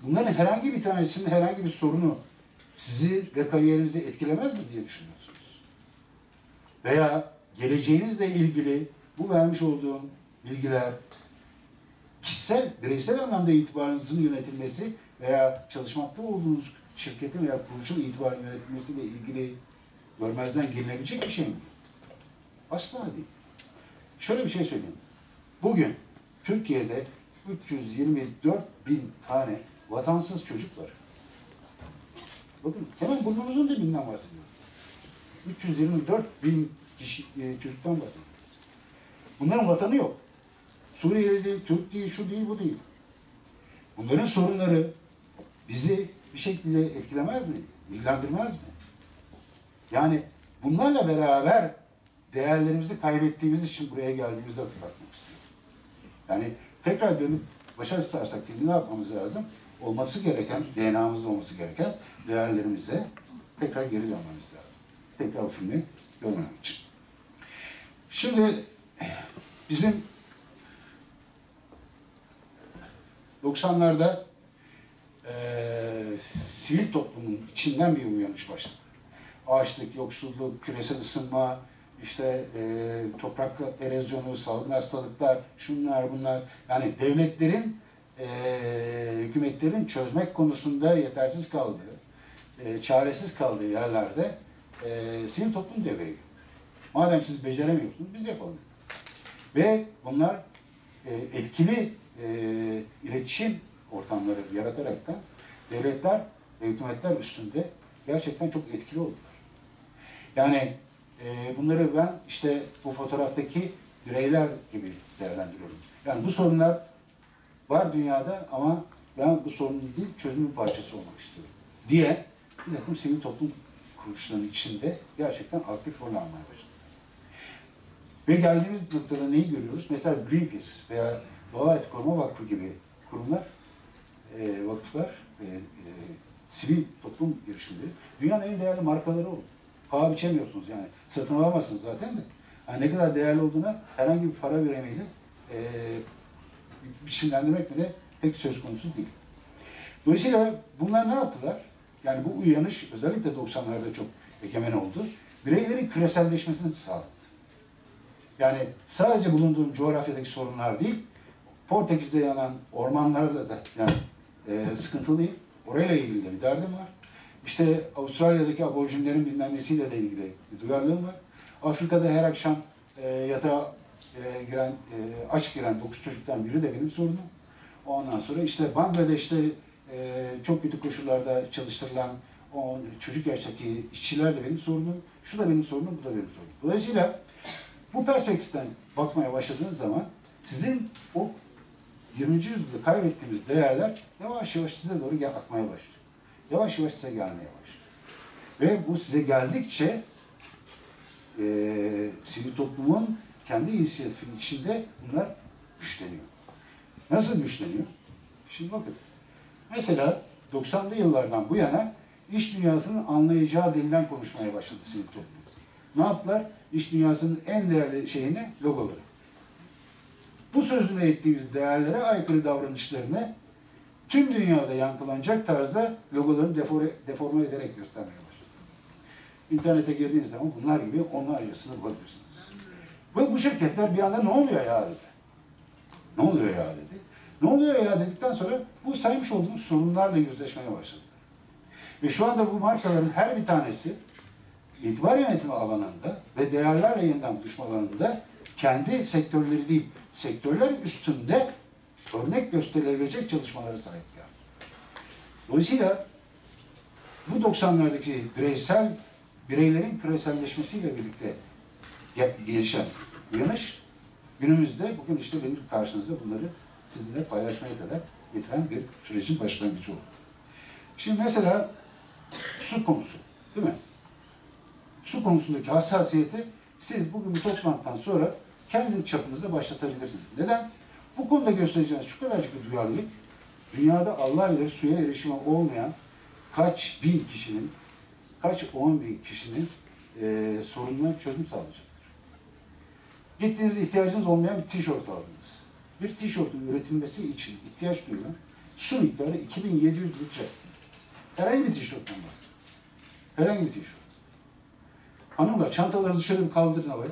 Bunların herhangi bir tanesinin herhangi bir sorunu sizi ve kariyerinizi etkilemez mi diye düşünüyorsunuz? Veya geleceğinizle ilgili bu vermiş olduğum bilgiler kişisel, bireysel anlamda itibarınızın yönetilmesi veya çalışmakta olduğunuz şirketin veya kuruluşun itibarının yönetilmesiyle ilgili görmezden gelinebilecek bir şey mi? Asla değil. Şöyle bir şey söyleyeyim. Bugün Türkiye'de 324 bin tane vatansız çocuk var. Bakın hemen burnumuzun dibinden bahsediyoruz. 324 bin kişi, e, çocuktan bahsediyoruz. Bunların vatanı yok. Suriyeli değil, Türk değil, şu değil, bu değil. Bunların sorunları bizi bir şekilde etkilemez mi? İlgilendirmez mi? Yani bunlarla beraber değerlerimizi kaybettiğimiz için buraya geldiğimizi hatırlatmak istiyorum. Yani tekrar dönüp başa sarsak ne yapmamız lazım? Olması gereken, DNA'mızda olması gereken değerlerimize tekrar geri dönmemiz lazım. Tekrar o filmi görmemek için. Şimdi bizim 90'larda eee sivil toplumun içinden bir uyanış başladı. Açlık, yoksulluk, küresel ısınma, işte e, toprak erozyonu, salgın hastalıklar, şunlar bunlar. Yani devletlerin, e, hükümetlerin çözmek konusunda yetersiz kaldığı, e, çaresiz kaldığı yerlerde e, sivil toplum devreye giriyor. Madem siz beceremiyorsunuz biz yapalım. Ve bunlar e, etkili e, iletişim ortamları yaratarak da devletler ve hükümetler üstünde gerçekten çok etkili oldular. Yani e, bunları ben işte bu fotoğraftaki bireyler gibi değerlendiriyorum. Yani bu sorunlar var dünyada ama ben bu sorunun değil çözümün parçası olmak istiyorum diye bir takım sivil toplum kuruluşlarının içinde gerçekten aktif rol almaya başladı. Ve geldiğimiz noktada neyi görüyoruz? Mesela Greenpeace veya Doğa Koruma Vakfı gibi kurumlar, e, vakıflar ve e, sivil toplum girişimleri dünyanın en değerli markaları oldu. Paha biçemiyorsunuz yani. Satın alamazsınız zaten de. Yani ne kadar değerli olduğuna herhangi bir para veremiyle e, biçimlendirmek bile pek söz konusu değil. Dolayısıyla bunlar ne yaptılar? Yani bu uyanış özellikle 90'larda çok egemen oldu. Bireylerin küreselleşmesini sağladı. Yani sadece bulunduğum coğrafyadaki sorunlar değil, Portekiz'de yanan ormanlarda da yani e, sıkıntılıyım. Orayla ilgili de bir derdim var. İşte Avustralya'daki aborjinlerin bilmem nesiyle de ilgili bir duyarlılığım var. Afrika'da her akşam e, yatağa e, giren, e, aç giren dokuz çocuktan biri de benim sorunum. Ondan sonra işte Bangladeş'te e, çok kötü koşullarda çalıştırılan o çocuk yaştaki işçiler de benim sorunum. Şu da benim sorunum, bu da benim sorunum. Dolayısıyla bu perspektiften bakmaya başladığınız zaman sizin o 20. yüzyılda kaybettiğimiz değerler yavaş yavaş size doğru gel akmaya başlıyor. Yavaş yavaş size gelmeye başlıyor. Ve bu size geldikçe e, sivil toplumun kendi inisiyatifinin içinde bunlar güçleniyor. Nasıl güçleniyor? Şimdi bakın. Mesela 90'lı yıllardan bu yana iş dünyasının anlayacağı dilden konuşmaya başladı sivil toplum. Ne yaptılar? İş dünyasının en değerli şeyini logoları. Bu sözüne ettiğimiz değerlere aykırı davranışlarını tüm dünyada yankılanacak tarzda logolarını defore, deforme ederek göstermeye başladı. İnternete girdiğiniz zaman bunlar gibi onlarcasını bulabilirsiniz. Ve bu şirketler bir anda ne oluyor ya dedi. Ne oluyor ya dedi. Ne oluyor ya dedikten sonra bu saymış olduğumuz sorunlarla yüzleşmeye başladı. Ve şu anda bu markaların her bir tanesi itibar yönetimi alanında ve değerlerle yeniden buluşma alanında kendi sektörleri değil, sektörler üstünde örnek gösterilebilecek çalışmalara sahip geldi. Dolayısıyla bu 90'lardaki bireysel bireylerin küreselleşmesiyle birlikte gelişen uyanış günümüzde bugün işte benim karşınızda bunları sizinle paylaşmaya kadar getiren bir sürecin başlangıcı oldu. Şimdi mesela su konusu, değil mi? Su konusundaki hassasiyeti siz bugün bu toplantıdan sonra kendi çapınızda başlatabilirsiniz. Neden? Bu konuda göstereceğiniz şu kadarcık bir duyarlılık, dünyada Allah bilir suya erişimi olmayan kaç bin kişinin, kaç on bin kişinin e, sorununa çözüm sağlayacaktır. Gittiğiniz ihtiyacınız olmayan bir tişört aldınız. Bir tişörtün üretilmesi için ihtiyaç duyulan su miktarı 2700 litre. Herhangi bir tişörtten var. Herhangi bir tişört. Hanımlar çantalarınızı şöyle bir kaldırın havaya.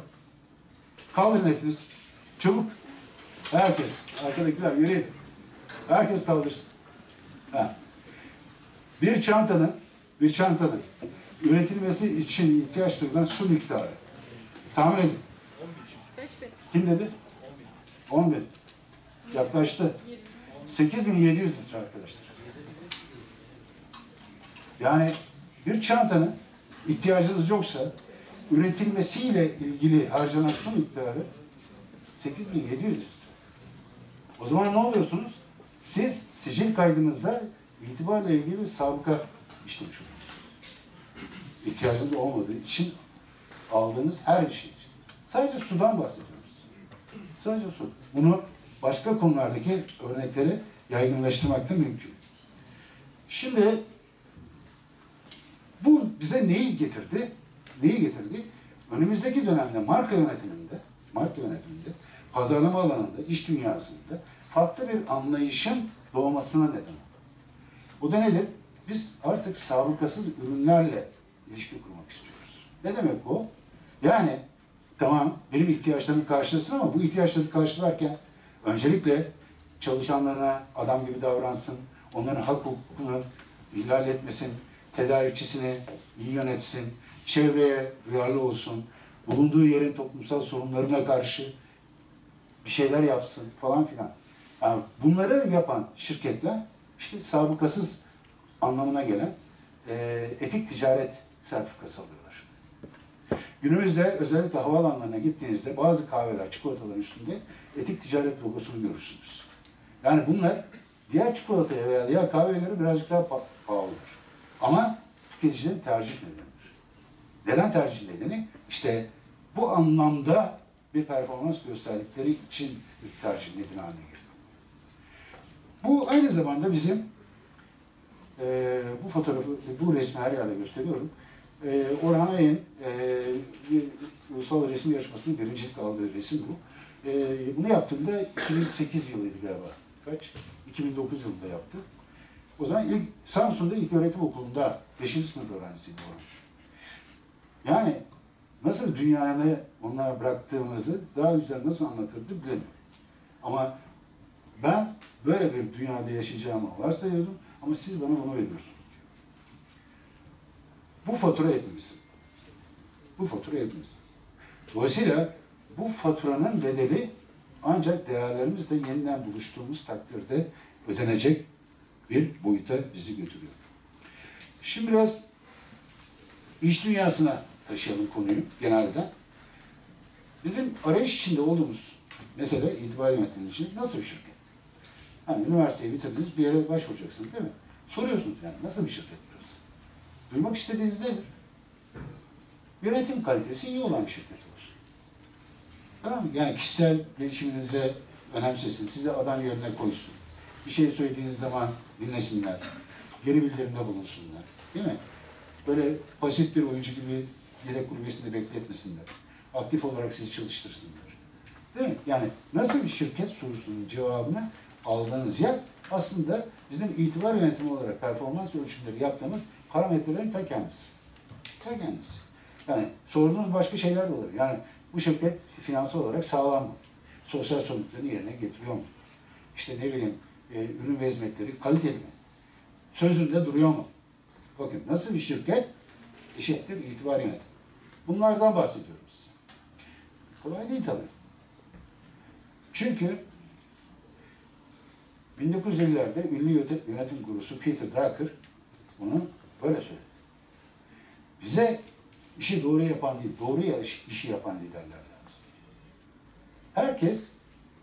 Kaldırın hepiniz. Çabuk. Herkes. Arkadakiler yürüyün. Herkes kaldırsın. Ha. Bir çantanın bir çantanın üretilmesi için ihtiyaç duyulan su miktarı. Tahmin edin. 5 bin. Kim dedi? 10 bin. Yaklaştı. 8700 litre arkadaşlar. Yani bir çantanın ihtiyacınız yoksa üretilmesiyle ilgili harcanan su miktarı 8700 litre. O zaman ne oluyorsunuz? Siz sicil kaydınızda itibarla ilgili bir sabıka işlemiş oluyorsunuz. İhtiyacınız olmadığı için aldığınız her bir şey için. Sadece sudan bahsediyoruz. Sadece su. Bunu başka konulardaki örnekleri yaygınlaştırmak da mümkün. Şimdi bu bize neyi getirdi? Neyi getirdi? Önümüzdeki dönemde marka yönetiminde, marka yönetiminde, pazarlama alanında, iş dünyasında farklı bir anlayışın doğmasına neden oldu. Bu da nedir? Biz artık sabıkasız ürünlerle ilişki kurmak istiyoruz. Ne demek bu? Yani tamam benim ihtiyaçlarımı karşılasın ama bu ihtiyaçları karşılarken öncelikle çalışanlarına adam gibi davransın, onların hak hukukunu ihlal etmesin, tedarikçisini iyi yönetsin, çevreye duyarlı olsun, bulunduğu yerin toplumsal sorunlarına karşı bir şeyler yapsın falan filan. Yani bunları yapan şirketler işte sabıkasız anlamına gelen e, etik ticaret sertifikası alıyorlar. Günümüzde özellikle havaalanlarına gittiğinizde bazı kahveler, çikolataların üstünde etik ticaret logosunu görürsünüz. Yani bunlar diğer çikolataya veya diğer kahveye göre birazcık daha pa- pahalıdır. Ama tüketicinin tercih nedenidir. Neden tercih nedeni? İşte bu anlamda bir performans gösterdikleri için bir tercih nedeni haline geliyor. Bu aynı zamanda bizim e, bu fotoğrafı, bu resmi her yerde gösteriyorum. E, Orhan Bey'in e, bir ulusal resim yarışmasının birincilik aldığı resim bu. E, bunu yaptığımda 2008 yılıydı galiba. Kaç? 2009 yılında yaptı. O zaman ilk Samsun'da ilk öğretim okulunda 5. sınıf öğrencisiydi Orhan. Yani nasıl dünyanı ona bıraktığımızı daha güzel nasıl anlatırdı bilemiyorum. Ama ben böyle bir dünyada yaşayacağımı varsayıyordum ama siz bana bunu veriyorsunuz. Bu fatura hepimizin. Bu fatura hepimizin. Dolayısıyla bu faturanın bedeli ancak değerlerimizle yeniden buluştuğumuz takdirde ödenecek bir boyuta bizi götürüyor. Şimdi biraz iş dünyasına taşıyalım konuyu genelde. Bizim arayış içinde olduğumuz mesele itibar yönetimci nasıl bir şirket? Hani üniversiteyi bitirdiniz bir yere başvuracaksınız değil mi? Soruyorsunuz yani nasıl bir şirket burası? Duymak istediğiniz nedir? Yönetim kalitesi iyi olan bir şirket olsun. Tamam mı? Yani kişisel gelişiminize önemsesin, size adam yerine koysun. Bir şey söylediğiniz zaman dinlesinler, geri bildirimde bulunsunlar. Değil mi? Böyle basit bir oyuncu gibi yedek kulübesinde bekletmesinler. Aktif olarak sizi çalıştırsınlar. Değil mi? Yani nasıl bir şirket sorusunun cevabını aldığınız yer aslında bizim itibar yönetimi olarak performans ölçümleri yaptığımız parametrelerin ta kendisi. Ta kendisi. Yani sorduğunuz başka şeyler de olabilir. Yani bu şirket finansal olarak sağlam mı? Sosyal sorumluluklarını yerine getiriyor mu? İşte ne bileyim e, ürün ve hizmetleri kaliteli mi? Sözünde duruyor mu? Bakın nasıl bir şirket eşittir itibar yönetimi. Bunlardan bahsediyorum size. Kolay değil tabii. Çünkü 1950'lerde ünlü yönetim- gurusu Peter Drucker bunu böyle söyledi. Bize işi doğru yapan değil, doğru ya- işi yapan liderler lazım. Herkes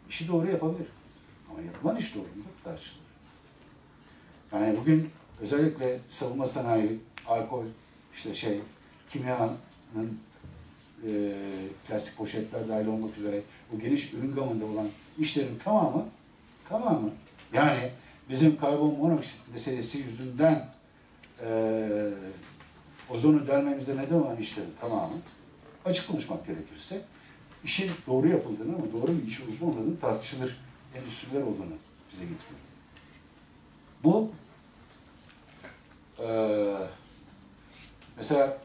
işi doğru yapabilir. Ama yapılan iş doğru mu tartışılır. Yani bugün özellikle savunma sanayi, alkol, işte şey, kimyanın e, plastik poşetler dahil olmak üzere bu geniş ürün gamında olan işlerin tamamı tamamı yani bizim karbon monoksit meselesi yüzünden e, ozonu delmemize neden olan işlerin tamamı açık konuşmak gerekirse işin doğru yapıldığını ama doğru bir iş olup olmadığını tartışılır endüstriler olduğunu bize getiriyor. Bu eee mesela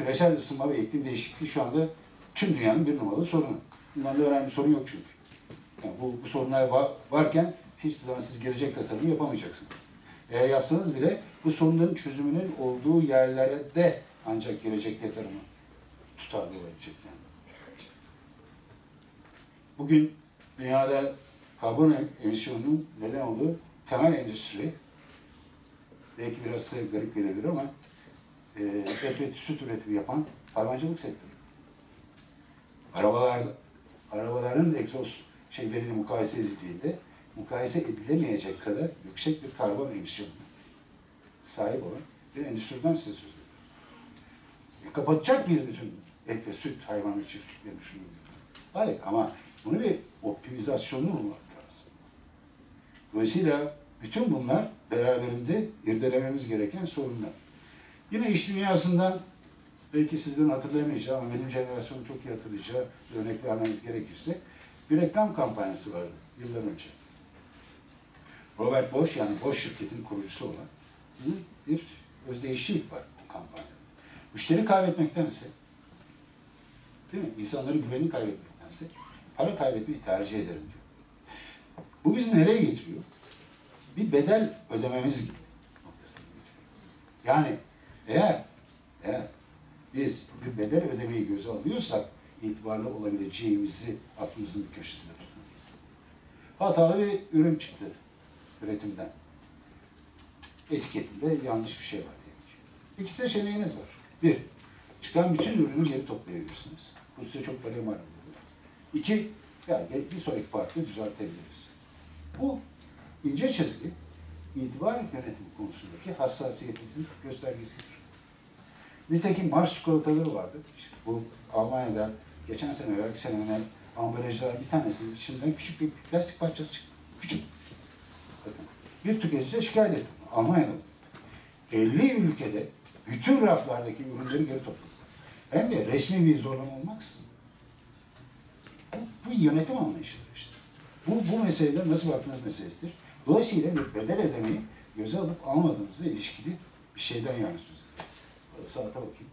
küresel ısınma ve iklim değişikliği şu anda tüm dünyanın bir numaralı sorunu. Bunlarla önemli bir sorun yok çünkü. Yani bu, bu sorunlar va- varken hiçbir zaman siz gelecek tasarımı yapamayacaksınız. Eğer yapsanız bile bu sorunların çözümünün olduğu yerlere de ancak gelecek tasarımı tutarlı olabilecek yani. Bugün dünyada karbon emisyonunun neden olduğu temel endüstri belki biraz garip gelebilir ama e, et süt üretimi yapan hayvancılık sektörü. Arabalar, arabaların egzoz şeyleriyle mukayese edildiğinde mukayese edilemeyecek kadar yüksek bir karbon emisyonuna sahip olan bir endüstriden size söylüyorum. E, kapatacak mıyız bütün et ve süt hayvan ve şunu? Hayır ama bunu bir optimizasyonunu bulmak lazım. Dolayısıyla bütün bunlar beraberinde irdelememiz gereken sorunlar. Yine iş dünyasından belki sizlerin hatırlayamayacağı ama benim jenerasyonum çok iyi hatırlayacağı bir örnek vermemiz gerekirse bir reklam kampanyası vardı yıllar önce. Robert Bosch yani Bosch şirketinin kurucusu olan bir özdeyişçilik var bu kampanyada. Müşteri kaybetmektense Değil mi? İnsanların güvenini kaybetmektense para kaybetmeyi tercih ederim diyor. Bu bizi nereye getiriyor? Bir bedel ödememiz gibi. Yani eğer eğer biz bir bedel ödemeyi göze alıyorsak itibarlı olabileceğimizi aklımızın bir köşesinde tutmalıyız. Hatalı bir ürün çıktı üretimden. Etiketinde yanlış bir şey var diyelim. İki seçeneğiniz var. Bir, çıkan bütün ürünü geri toplayabilirsiniz. Bu size çok paraya mal olur. İki, ya bir sonraki partide düzeltebiliriz. Bu ince çizgi itibar yönetimi konusundaki hassasiyetinizin göstergesidir. Nitekim Mars çikolataları vardı. Bu Almanya'da geçen sene belki sene ambalajlar bir tanesi içinden küçük bir plastik parçası çıktı. Küçük. Bakın. Bir tüketici şikayet etti. Almanya'da. 50 ülkede bütün raflardaki ürünleri geri topladı. Hem de resmi bir zorlama olmaksızın. Bu, bu yönetim anlayışıdır işte. Bu, bu meseleler nasıl baktığınız meselesidir. Dolayısıyla bir bedel ödemeyi göze alıp almadığınızla ilişkili bir şeyden yani söz Burada Saate bakayım.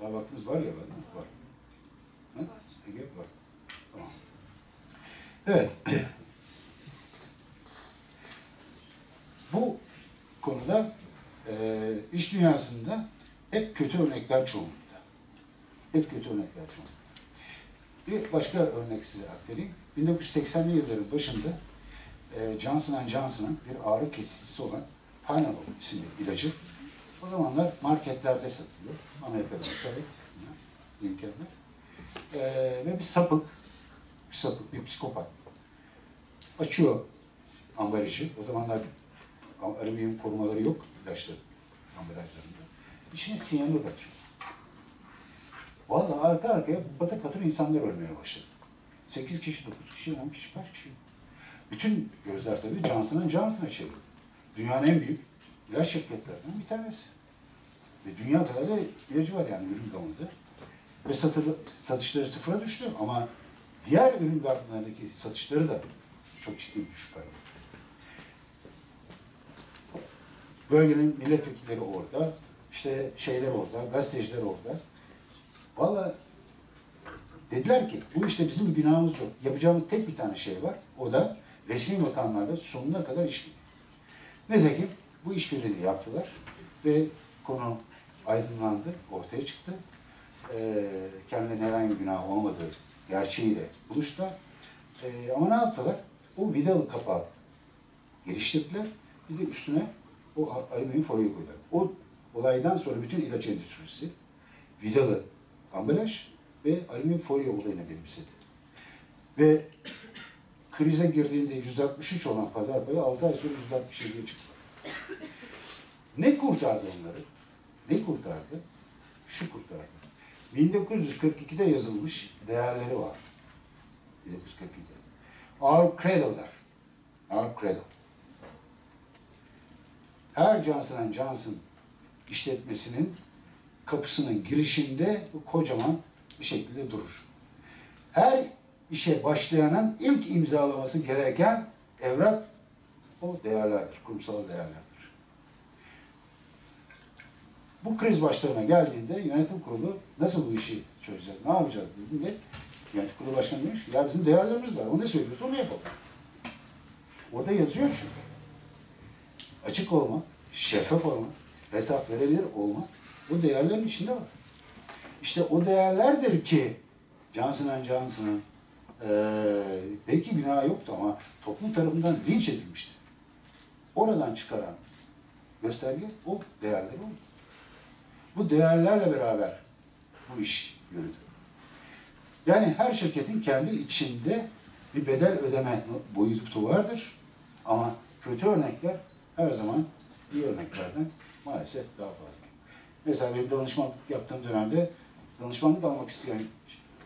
Daha vaktimiz var ya ben var. Ha? Ege var. Tamam. Evet. Bu konuda e, iş dünyasında hep kötü örnekler çoğunlukta. Hep kötü örnekler çoğunlukta. Bir başka örnek size aktarayım. 1980'li yılların başında e, Johnson Johnson'ın bir ağrı kesicisi olan Panadol isimli ilacı o zamanlar marketlerde satılıyor. Amerika'da müsait imkanlar. E, ve bir sapık, bir sapık, bir psikopat açıyor ambalajı. O zamanlar alüminyum korumaları yok ilaçların ambalajlarında. İçine siyanür atıyor. Vallahi arka arkaya patır patır insanlar ölmeye başladı. 8 kişi, 9 kişi, 10 kişi, kaç kişi? Bütün gözler tabii Johnson'ın Johnson'a çevrildi. Dünyanın en büyük ilaç şirketlerinden bir tanesi. Ve dünya kadar da ilacı var yani ürün gamında. Ve satır, satışları sıfıra düştü ama diğer ürün gamlarındaki satışları da çok ciddi bir düşük kaydı. Bölgenin milletvekilleri orada, işte şeyler orada, gazeteciler orada. Valla dediler ki bu işte bizim günahımız yok. Yapacağımız tek bir tane şey var. O da resmi makamlarla sonuna kadar işbirliği. Nitekim bu işbirliğini yaptılar ve konu aydınlandı, ortaya çıktı. Ee, kendilerine herhangi bir günah olmadığı gerçeğiyle buluştular. Ee, ama ne yaptılar? O vidalı kapağı geliştirdiler. Bir de üstüne o alüminyum folyo koydular. O olaydan sonra bütün ilaç endüstrisi vidalı ambalaj ve alüminyum folyo olayına benimsedi. Ve krize girdiğinde 163 olan pazar payı 6 ay sonra 167'ye çıktı. Ne kurtardı onları? Ne kurtardı? Şu kurtardı. 1942'de yazılmış değerleri var. 1942'de. Our Credo der. Our Credo. Her Johnson Johnson işletmesinin kapısının girişinde kocaman bir şekilde durur. Her işe başlayanın ilk imzalaması gereken evrak o değerlerdir, kurumsal değerlerdir. Bu kriz başlarına geldiğinde yönetim kurulu nasıl bu işi çözeceğiz, ne yapacağız dediğinde yönetim kurulu başkanı demiş ya bizim değerlerimiz var, o ne söylüyorsa onu yapalım. Orada yazıyor çünkü. Açık olma, şeffaf olma, hesap verebilir olma bu değerlerin içinde var. İşte o değerlerdir ki Johnson Johnson'ın eee belki günahı yoktu ama toplum tarafından linç edilmişti. Oradan çıkaran gösterge o değerleri oldu. Bu değerlerle beraber bu iş yürüdü. Yani her şirketin kendi içinde bir bedel ödeme boyutu vardır. Ama kötü örnekler her zaman iyi örneklerden maalesef daha fazla. Mesela benim danışmanlık yaptığım dönemde danışmanlık almak isteyen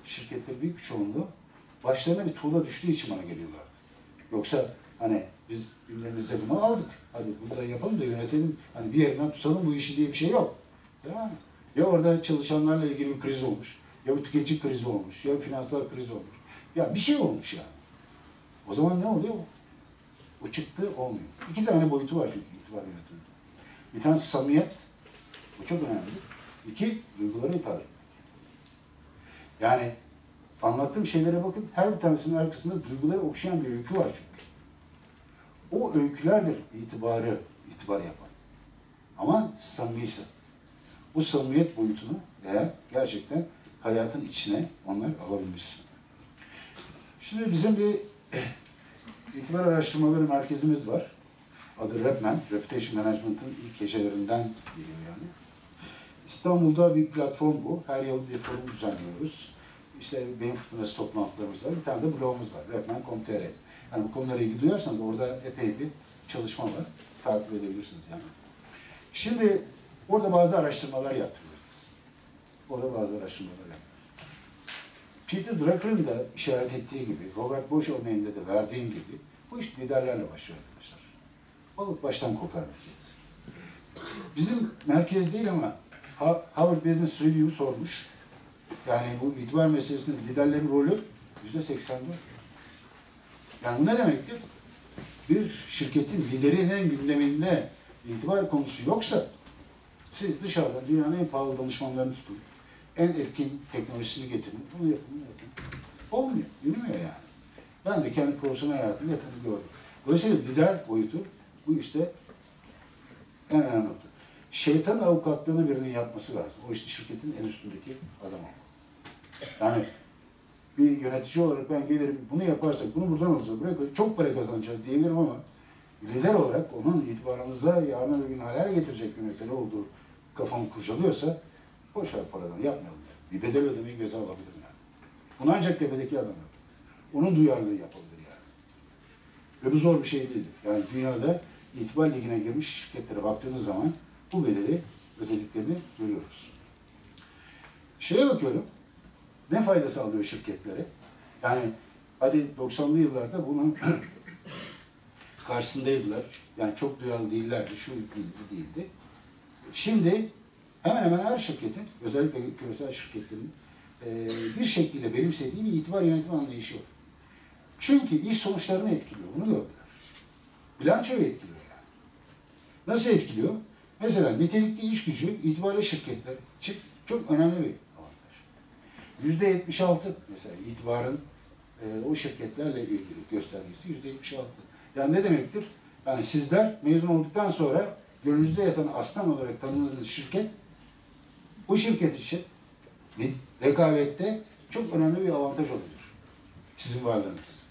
şirketlerin büyük bir çoğunluğu başlarına bir tuğla düştüğü için bana geliyorlardı. Yoksa hani biz birbirimize bunu aldık. Hadi bunu da yapalım da yönetelim. Hani bir yerinden tutalım bu işi diye bir şey yok. Yani ya orada çalışanlarla ilgili bir kriz olmuş. Ya bir tüketici krizi olmuş. Ya bir finansal kriz olmuş. Ya bir şey olmuş yani. O zaman ne oluyor? O çıktı olmuyor. İki tane boyutu var çünkü itibar yönetiminde. Bir tanesi samimiyet. Bu çok önemli. İki, duyguları ifade etmek. Yani anlattığım şeylere bakın her bir tanesinin arkasında duyguları okşayan bir öykü var çünkü. O öykülerdir itibarı, itibar yapan. Ama samimiyse. Bu samimiyet boyutunu eğer gerçekten hayatın içine onlar alabilmişsin. Şimdi bizim bir itibar araştırmaları merkezimiz var. Adı Repman, Reputation Management'ın ilk gecelerinden geliyor yani. İstanbul'da bir platform bu. Her yıl bir forum düzenliyoruz. İşte beyin fırtınası toplantılarımız var. Bir tane de blogumuz var. Repman.com.tr Yani bu konulara ilgi duyarsanız orada epey bir çalışma var. Takip edebilirsiniz yani. Şimdi orada bazı araştırmalar yapıyoruz. Orada bazı araştırmalar yapıyoruz. Peter Drucker'ın da işaret ettiği gibi, Robert Bosch örneğinde de verdiğim gibi, bu iş liderlerle başlıyor arkadaşlar. Balık baştan kokar. Bizim merkez değil ama Harvard Business Review sormuş. Yani bu itibar meselesinde liderlerin rolü yüzde 84. Yani bu ne demektir? Bir şirketin liderinin gündeminde itibar konusu yoksa siz dışarıdan dünyanın en pahalı danışmanlarını tutun. En etkin teknolojisini getirin. Bunu yapın, bunu yapın. Olmuyor, yürümüyor yani. Ben de kendi profesyonel hayatımda bunu gördüm. Dolayısıyla lider boyutu bu işte en önemli nokta. Şeytan avukatlığını birinin yapması lazım. O işte şirketin en üstündeki adam olmalı. Yani bir yönetici olarak ben gelirim bunu yaparsak, bunu buradan alacağız, buraya çok para kazanacağız diyebilirim ama lider olarak onun itibarımıza yarın öbür gün halel getirecek bir mesele olduğu kafamı kurcalıyorsa boş paradan yapmayalım. Bir bedel ödemeyi göze alabilirim yani. Bunu ancak tepedeki adam yapar. Onun duyarlılığı yapabilir yani. Ve bu zor bir şey değildir. Yani dünyada itibar ligine girmiş şirketlere baktığınız zaman bu bedeli ödediklerini görüyoruz. Şeye bakıyorum, ne fayda sağlıyor şirketlere? Yani hadi 90'lı yıllarda bunun karşısındaydılar. Yani çok duyarlı değillerdi, şu değildi, değildi. Şimdi hemen hemen her şirketin, özellikle küresel şirketlerin e, bir şekilde benimsediği bir itibar yönetimi anlayışı var. Çünkü iş sonuçlarını etkiliyor, bunu gördüler. Bilançoyu etkiliyor yani. Nasıl etkiliyor? Mesela nitelikli iş gücü itibariyle şirketler çok önemli bir. Yüzde 76 mesela itibarın e, o şirketlerle ilgili göstergesi yüzde 76. Yani ne demektir? Yani sizler mezun olduktan sonra gönlünüzde yatan aslan olarak tanımladığınız şirket bu şirket için rekabette çok önemli bir avantaj olabilir. Sizin varlığınız.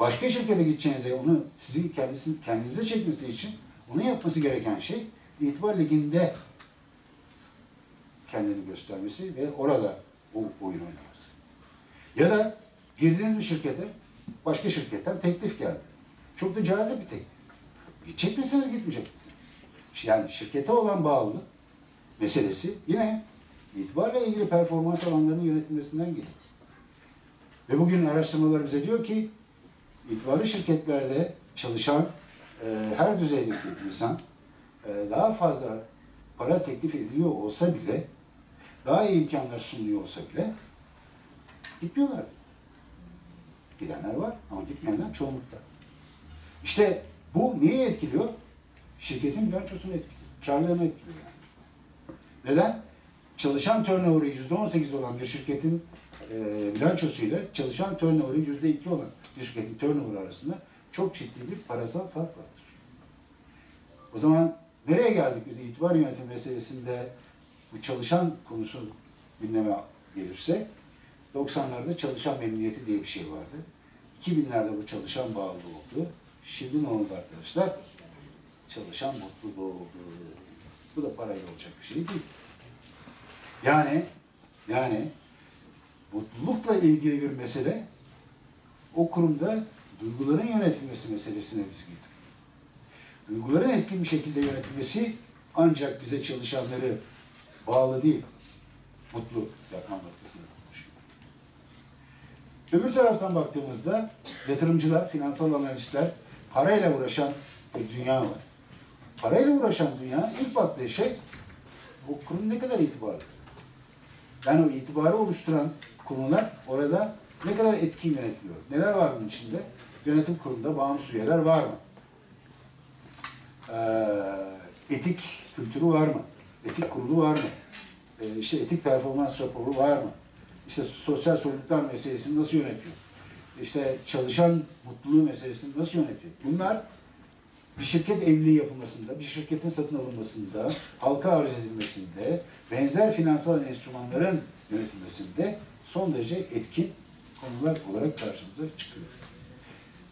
Başka şirkete gideceğinize onu sizin kendisini, kendinize çekmesi için onun yapması gereken şey itibar liginde kendini göstermesi ve orada o oyun oynaması. Ya da girdiğiniz bir şirkete başka şirketten teklif geldi. Çok da cazip bir teklif. Gidecek misiniz, gitmeyecek misiniz? Yani şirkete olan bağlılık meselesi yine itibarla ilgili performans alanlarının yönetilmesinden geliyor. Ve bugün araştırmalar bize diyor ki itibarlı şirketlerde çalışan e, her düzeydeki insan e, daha fazla para teklif ediliyor olsa bile daha iyi imkanlar sunuluyor olsa bile gitmiyorlar. Gidenler var ama gitmeyenler çoğunlukla. İşte bu neyi etkiliyor? Şirketin bilançosunu etkiliyor. Karlarını etkiliyor yani. Neden? Çalışan turnover'ı %18 olan bir şirketin e, bilançosuyla çalışan turnover'ı %2 olan bir şirketin turnover arasında çok ciddi bir parasal fark vardır. O zaman nereye geldik biz itibar yönetim meselesinde bu çalışan konusu gündeme gelirse 90'larda çalışan memnuniyeti diye bir şey vardı. 2000'lerde bu çalışan bağlı oldu. Şimdi ne oldu arkadaşlar? Çalışan mutlu oldu. Bu da parayla olacak bir şey değil. Yani yani mutlulukla ilgili bir mesele o kurumda duyguların yönetilmesi meselesine biz girdik. Duyguların etkin bir şekilde yönetilmesi ancak bize çalışanları bağlı değil, mutlu yapma noktasında konuşuyor. Öbür taraftan baktığımızda yatırımcılar, finansal analistler, parayla uğraşan bir dünya var. Parayla uğraşan dünya ilk baktığı şey bu kurum ne kadar itibarlı. Yani o itibarı oluşturan konular orada ne kadar etkin yönetiliyor? Neler var bunun içinde? Yönetim kurulunda bağımsız üyeler var mı? Ee, etik kültürü var mı? Etik kurulu var mı? Ee, işte etik performans raporu var mı? işte sosyal sorumluluklar meselesini nasıl yönetiyor? İşte çalışan mutluluğu meselesini nasıl yönetiyor? Bunlar bir şirket evliliği yapılmasında, bir şirketin satın alınmasında, halka arz edilmesinde, benzer finansal enstrümanların yönetilmesinde son derece etkin konular olarak karşımıza çıkıyor.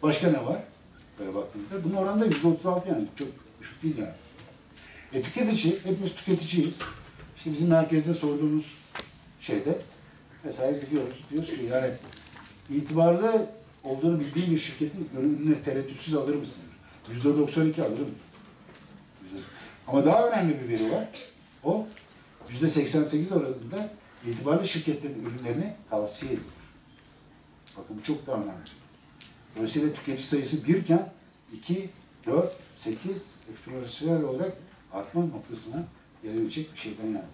Başka ne var? Böyle baktığımızda. Bunun oranı da yüzde otuz altı yani. Çok düşük değil yani. E tüketici, hepimiz tüketiciyiz. İşte bizim merkezde sorduğumuz şeyde mesela biliyoruz. Diyoruz ki yani itibarlı olduğunu bildiğim bir şirketin ürününü tereddütsüz alır mısın? Yüzde 92 alırım. Ama daha önemli bir veri var. O yüzde 88 oranında itibarlı şirketlerin ürünlerini tavsiye ediyor. Bakın bu çok daha önemli. Dolayısıyla tüketici sayısı birken 2, 4, 8 eksponansiyel olarak artma noktasına gelebilecek bir şeyden yani.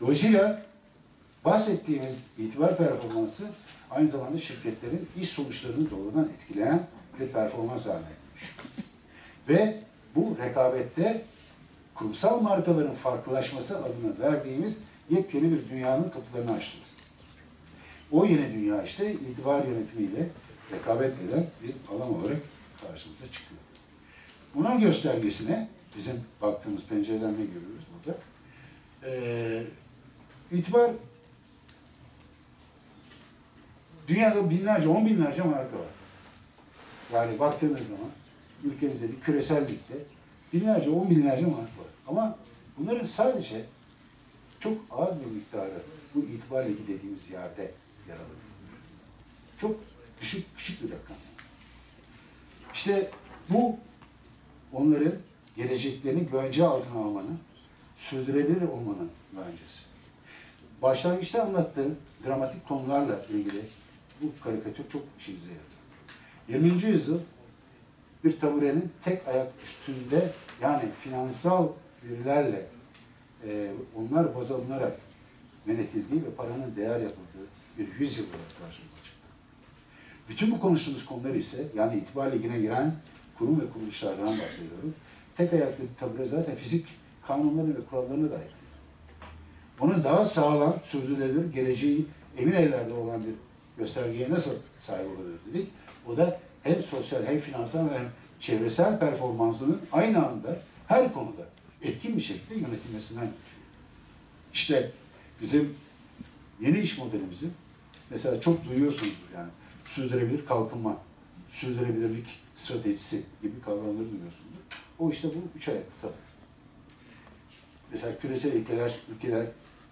Dolayısıyla bahsettiğimiz itibar performansı aynı zamanda şirketlerin iş sonuçlarını doğrudan etkileyen bir performans haline gelmiş. Ve bu rekabette kurumsal markaların farklılaşması adına verdiğimiz yepyeni bir dünyanın kapılarını açtınız. O yeni dünya işte itibar yönetimiyle rekabet eden bir alan olarak karşımıza çıkıyor. Buna göstergesine bizim baktığımız pencereden ne görüyoruz burada? Ee, itibar dünyada binlerce, on binlerce marka var. Yani baktığınız zaman ülkemizde bir küresel binlerce, on binlerce marka var. Ama bunların sadece çok az bir miktarı bu itibar ligi dediğimiz yerde yer alabilir. Çok düşük, küçük bir rakam. İşte bu onların geleceklerini güvence altına almanın, sürdürülebilir olmanın güvencesi. Başlangıçta anlattığım dramatik konularla ilgili bu karikatür çok işimize yaradı. 20. yüzyıl bir taburenin tek ayak üstünde yani finansal verilerle e, onlar baz alınarak yönetildiği ve paranın değer yapıldığı bir yüzyıl olarak karşımıza çıktı. Bütün bu konuştuğumuz konular ise yani itibar ligine giren kurum ve kuruluşlardan bahsediyorum. Tek ayaklı tabure zaten fizik kanunları ve kurallarına dair. Onun daha sağlam, sürdürülebilir, geleceği emin ellerde olan bir göstergeye nasıl sahip olabilir dedik. O da hem sosyal hem finansal hem çevresel performansının aynı anda her konuda etkin bir şekilde yönetilmesinden. İşte bizim yeni iş modelimizin mesela çok duyuyorsunuzdur yani sürdürülebilir kalkınma, sürdürülebilirlik stratejisi gibi kavramları duyuyorsunuzdur. O işte bu üç ayaklı tabii. Mesela küresel ilkeler, ülkeler,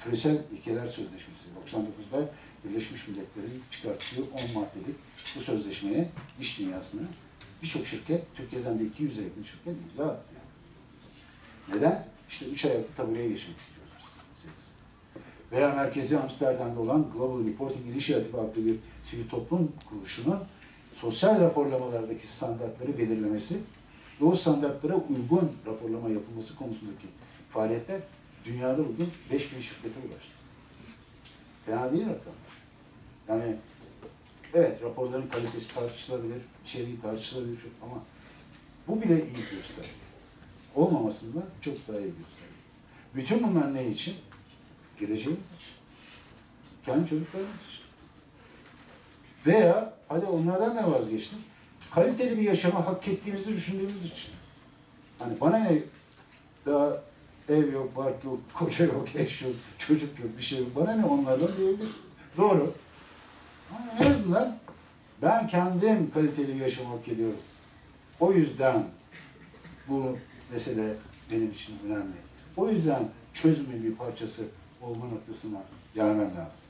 küresel ilkeler sözleşmesi 99'da Birleşmiş Milletler'in çıkarttığı 10 maddelik bu sözleşmeye iş dünyasına birçok şirket, Türkiye'den de 200'e yakın şirket imza attı. Neden? İşte üç ayaklı tabureye geçmek istiyorlar. Siz. Veya merkezi Amsterdam'da olan Global Reporting Initiative adlı bir sivil toplum kuruluşunun sosyal raporlamalardaki standartları belirlemesi ve o standartlara uygun raporlama yapılması konusundaki faaliyetler dünyada bugün 5000 şirkete ulaştı. Fena değil rakam. Yani evet raporların kalitesi tartışılabilir, içeriği tartışılabilir çok ama bu bile iyi gösterge. Olmamasından çok daha iyi gösterge. Bütün bunlar ne için? Geleceğimiz için. Kendi çocuklarımız için. Veya hadi onlardan da vazgeçtim. Kaliteli bir yaşama hak ettiğimizi düşündüğümüz için. Hani bana ne daha ev yok, bark yok, koca yok, eş yok, çocuk yok, bir şey yok. Bana ne onlardan diyebilir. Doğru. Ama en azından ben kendim kaliteli bir yaşam hak ediyorum. O yüzden bu mesele benim için önemli. O yüzden çözümün bir parçası olma noktasına gelmem lazım.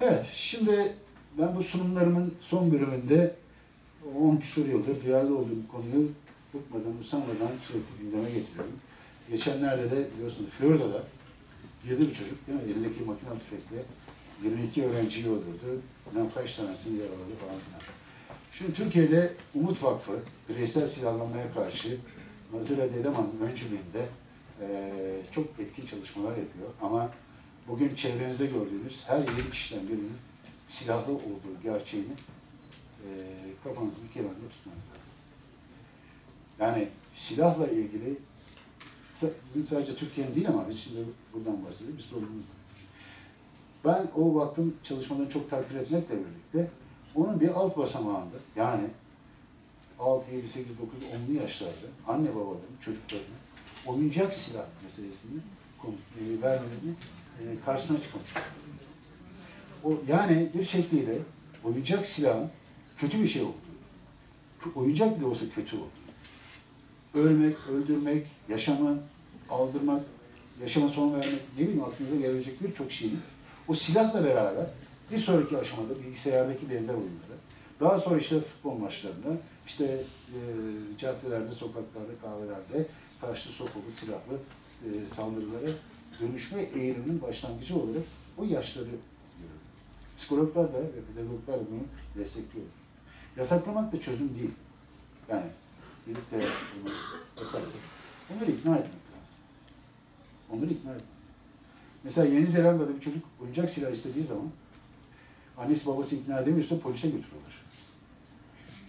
Evet, şimdi ben bu sunumlarımın son bölümünde 10 küsur yıldır duyarlı olduğum konuyu bıkmadan, usanmadan sürekli gündeme getiriyorum. Geçenlerde de biliyorsunuz Florida'da girdi bir çocuk değil mi? Elindeki makinalı tüfekle 22 öğrenciyi öldürdü. Bilmem kaç tanesini yaraladı falan filan. Şimdi Türkiye'de Umut Vakfı bireysel silahlanmaya karşı Nazire Dedeman'ın öncülüğünde eee, çok etkin çalışmalar yapıyor. Ama bugün çevrenizde gördüğünüz her yedi kişiden birinin silahlı olduğu gerçeğini eee kafanızı bir kenarda tutmanız lazım. Yani silahla ilgili bizim sadece Türkiye'nin değil ama biz şimdi buradan bahsediyoruz, bir sorunumuz var. Ben o vaktin çalışmalarını çok takdir etmekle birlikte onun bir alt basamağında yani 6, 7, 8, 9, 10'lu yaşlarda anne babaların çocuklarına oyuncak silah meselesini e, vermelerini e, karşısına istiyorum. O, yani bir şekliyle oyuncak silahın kötü bir şey olduğu, oyuncak bile olsa kötü olduğu, ölmek, öldürmek, yaşamı aldırmak, yaşama son vermek, ne bileyim aklınıza gelebilecek birçok şeyin o silahla beraber bir sonraki aşamada bilgisayardaki benzer oyunlara, daha sonra işte futbol maçlarına, işte e, caddelerde, sokaklarda, kahvelerde taşlı, sopalı, silahlı e, saldırılara dönüşme eğiliminin başlangıcı olarak o yaşları. Psikologlar da ve pedagoglar da bunu destekliyor. Yasaklamak da çözüm değil. Yani gidip de bunu yasaklayıp onları ikna etmek lazım. Onları ikna etmek. Mesela Yeni Zelanda'da bir çocuk oyuncak silah istediği zaman annesi babası ikna edemiyorsa polise götürüyorlar.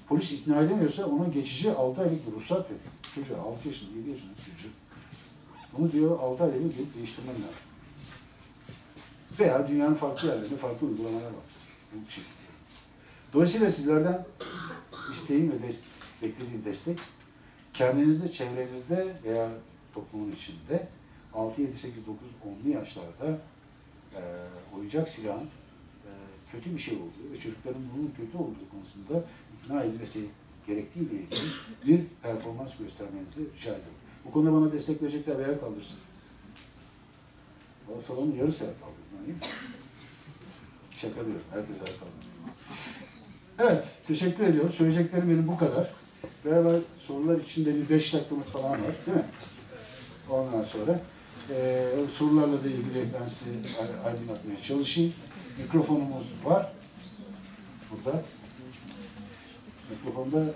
Polis ikna edemiyorsa ona geçici 6 aylık bir ruhsat veriyor. Çocuğa 6 yaşında, 7 yaşında çocuk. Bunu diyor 6 ayda bir değiştirmen lazım. Veya dünyanın farklı yerlerinde farklı uygulamalar var. Bu şekilde. Dolayısıyla sizlerden isteğim ve destek, beklediğim destek kendinizde, çevrenizde veya toplumun içinde 6, 7, 8, 9, 10'lu yaşlarda e, oyuncak silahın e, kötü bir şey olduğu ve çocukların bunun kötü olduğu konusunda ikna edilmesi gerektiğiyle ilgili bir performans göstermenizi rica ederim. Bu konuda bana destek verecekler veya kaldırsın. Salonun yarısı ayağa kaldırdım. Değil mi? Şaka diyorum. Herkes kaldırıyor. Evet. Teşekkür ediyorum. Söyleyeceklerim benim bu kadar. Beraber sorular içinde bir beş dakikamız falan var. Değil mi? Ondan sonra eee sorularla da ilgili ben size ay- aydınlatmaya çalışayım. Mikrofonumuz var. Burada. Mikrofonda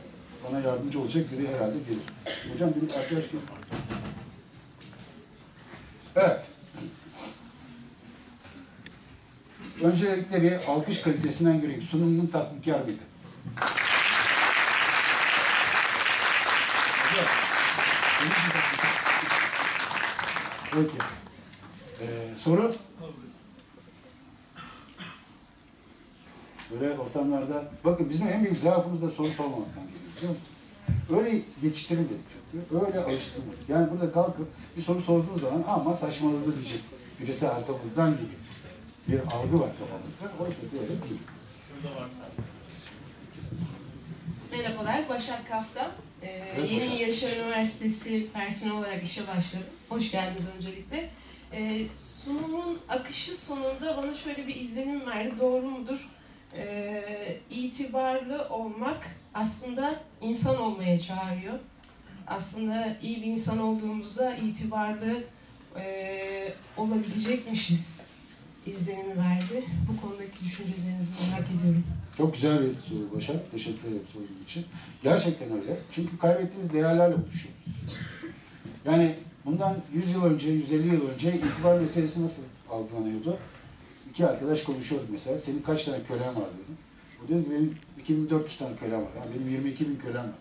bana yardımcı olacak biri herhalde gelir. Hocam bir arkadaş gelir. Evet. Öncelikle bir alkış kalitesinden göreyim. Sunumun tatminkar mıydı? Peki. Ee, soru? Böyle ortamlarda, bakın bizim en büyük zaafımız da soru sormamaktan geliyor biliyor musun? Öyle yetiştirilmedik çünkü, öyle alıştırmadık. Yani burada kalkıp bir soru sorduğun zaman ama saçmaladı diyecek birisi arkamızdan gibi bir algı var kafamızda. Oysa böyle değil. Merhabalar, Başak Kaftan. Ee, Evet, Yeni Başak. Yaşar Üniversitesi personel olarak işe başladım. Hoş geldiniz öncelikle. Ee, sunumun akışı sonunda bana şöyle bir izlenim verdi. Doğru mudur? Ee, itibarlı olmak aslında insan olmaya çağırıyor. Aslında iyi bir insan olduğumuzda itibarlı e, olabilecekmişiz izlenimi verdi. Bu konudaki düşüncelerinizi merak ediyorum. Çok güzel bir soru Başak. Teşekkür ederim sorduğun için. Gerçekten öyle. Çünkü kaybettiğimiz değerlerle buluşuyoruz. Yani bundan 100 yıl önce, 150 yıl önce itibar meselesi nasıl algılanıyordu? İki arkadaş konuşuyorduk mesela. Senin kaç tane kölen var dedim. O dedi ki benim 2400 tane kölem var. Ha, benim 22 bin kölem var.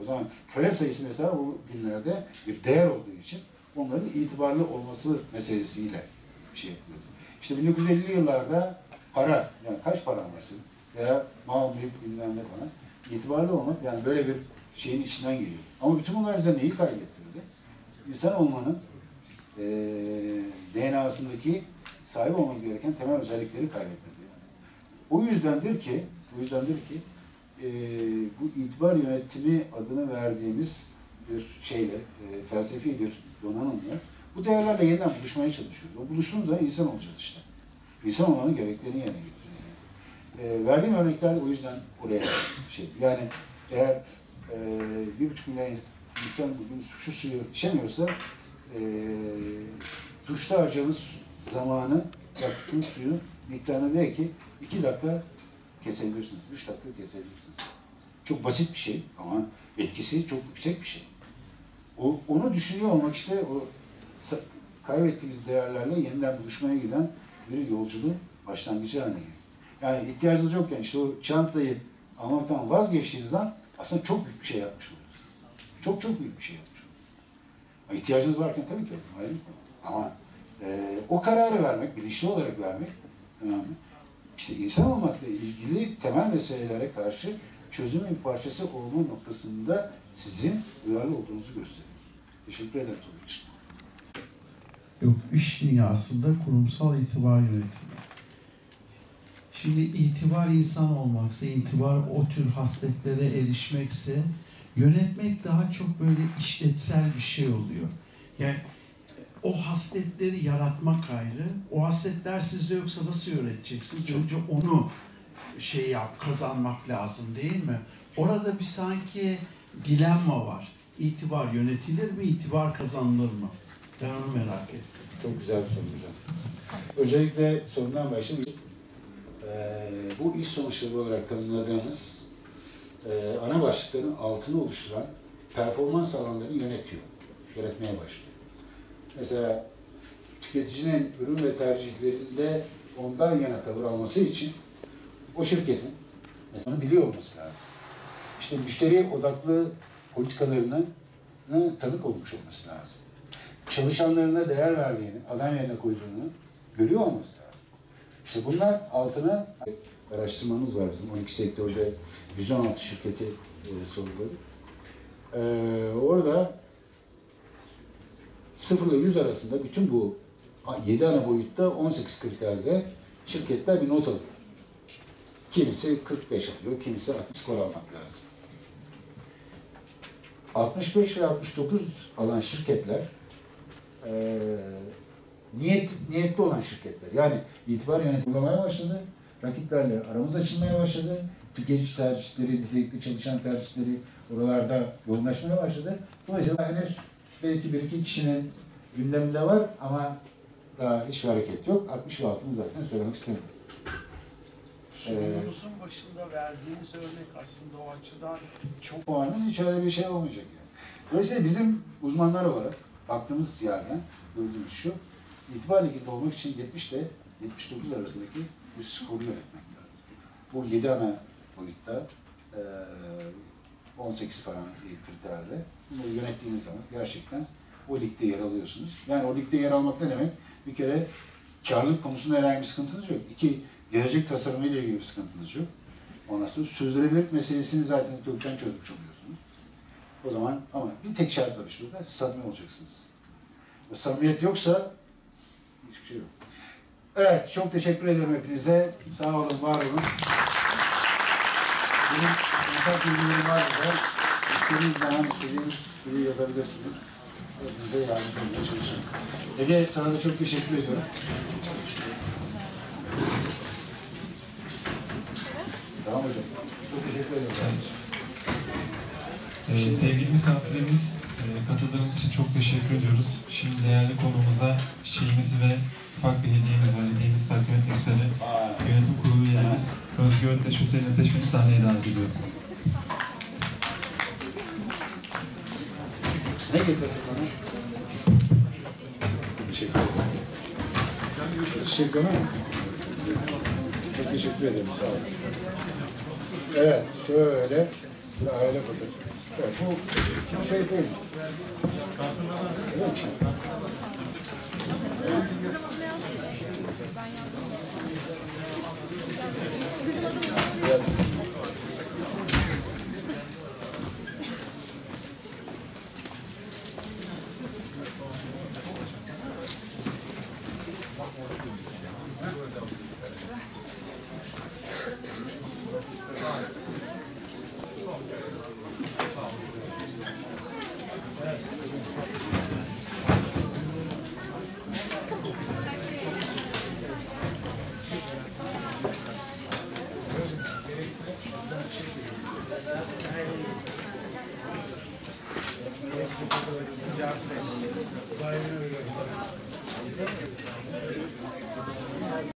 O zaman köle sayısı mesela bu günlerde bir değer olduğu için onların itibarlı olması meselesiyle bir şey yapıyordu. İşte 1950'li yıllarda para, yani kaç paran var senin? Veya mal, mülk, bilmem ne falan. İtibarlı olmak yani böyle bir şeyin içinden geliyor. Ama bütün bunlar bize neyi kaybettirdi? İnsan olmanın eee DNA'sındaki sahip olmamız gereken temel özellikleri kaybettirdi. O yüzdendir ki, o yüzdendir ki eee, bu itibar yönetimi adını verdiğimiz bir şeyle, eee, felsefi bir donanımla bu değerlerle yeniden buluşmaya çalışıyoruz. O buluştuğumuz zaman insan olacağız işte. İnsan olmanın gereklerini yerine getiriyor. E, verdiğim örnekler o yüzden oraya şey. Yani eğer e, bir buçuk milyon insan bugün şu suyu içemiyorsa e, duşta harcadığınız zamanı yaktığınız suyun miktarını belki iki dakika kesebilirsiniz. Üç dakika kesebilirsiniz. Çok basit bir şey ama etkisi çok yüksek bir şey. O, onu düşünüyor olmak işte o kaybettiğimiz değerlerle yeniden buluşmaya giden bir yolculuğun başlangıcı haline geliyor. Yani ihtiyacınız yokken işte o çantayı almaktan vazgeçtiğiniz an aslında çok büyük bir şey yapmış oluyorsunuz. Çok çok büyük bir şey yapmış oluyorsunuz. İhtiyacınız varken tabii ki ayrı. Ama e, o kararı vermek, bilinçli olarak vermek önemli. İşte insan olmakla ilgili temel meselelere karşı çözümün parçası olma noktasında sizin duyarlı olduğunuzu gösteriyor. Teşekkür ederim soru için. Yok, iş dünyasında kurumsal itibar yönetimi. Şimdi itibar insan olmaksa, itibar o tür hasletlere erişmekse, yönetmek daha çok böyle işletsel bir şey oluyor. Yani o hasletleri yaratmak ayrı. O hasletler sizde yoksa nasıl yöneteceksiniz? Önce onu şey yap, kazanmak lazım değil mi? Orada bir sanki dilemma var. İtibar yönetilir mi, itibar kazanılır mı? Ben onu merak ettim. Çok güzel bir soru. Öncelikle sorundan başlayayım. Ee, bu iş sonuçları olarak tanımladığımız e, ana başlıkların altını oluşturan performans alanlarını yönetiyor. Yönetmeye başlıyor. Mesela tüketicinin ürün ve tercihlerinde ondan yana tavır alması için o şirketin mesela biliyor olması lazım. İşte müşteri odaklı politikalarını ne, tanık olmuş olması lazım çalışanlarına değer verdiğini, adam yerine koyduğunu görüyor olması lazım. İşte bunlar altına araştırmamız var bizim 12 sektörde 116 şirketi e, sorguladık. E, orada 0 ile 100 arasında bütün bu 7 ana boyutta 18 kriterde şirketler bir not alıyor. Kimisi 45 alıyor, kimisi 60 skor almak lazım. 65 ve 69 alan şirketler e, niyet niyetli olan şirketler. Yani itibar yönetimlemeye başladı. Rakiplerle aramız açılmaya başladı. Tüketici tercihleri, nitelikli çalışan tercihleri oralarda yoğunlaşmaya başladı. Dolayısıyla henüz belki bir iki kişinin gündeminde var ama daha hiçbir hareket yok. 60 ve altını zaten söylemek istemiyorum. Sunumumuzun başında verdiğiniz örnek aslında o açıdan çok puanın hiç öyle bir şey olmayacak yani. Dolayısıyla bizim uzmanlar olarak baktığımız yerden gördüğümüz şu, itibar liginde olmak için 70 ile 79 arasındaki bir skoru yönetmek lazım. Bu 7 ana boyutta eee 18 falan kriterde bunları yönettiğiniz zaman gerçekten o ligde yer alıyorsunuz. Yani o ligde yer almak ne demek? Bir kere karlılık konusunda herhangi bir sıkıntınız yok. İki, gelecek tasarımı ile ilgili bir sıkıntınız yok. Ondan sonra sürdürülebilirlik meselesini zaten kökten çözmüş oluyorsunuz. O zaman ama bir tek şart var işte orada, samimi olacaksınız. O samimiyet yoksa hiçbir şey yok. Evet, çok teşekkür ederim hepinize. Sağ olun, var olun. Benim kontak bilgilerim var burada. İstediğiniz zaman istediğiniz gibi yazabilirsiniz. Hepinize yardımcı olmaya çalışırım. Ege, sana da çok teşekkür ediyorum. Tamam hocam. Çok teşekkür ederim kardeşim. Ee, sevgili misafirlerimiz, e, katıldığınız için çok teşekkür ediyoruz. Şimdi değerli konuğumuza çiçeğimizi ve ufak bir hediyemiz var. Hediyemizi takdim etmek üzere yönetim kurulu üyelerimiz Özgür Önteş ve Selin Ateş beni sahneye davet ediyorum. ne getirdin bana? Teşekkür ederim. Çok teşekkür ederim, sağ olun. Evet, şöyle bir aile fotoğrafı. Bu şey değil. Evet. Evet.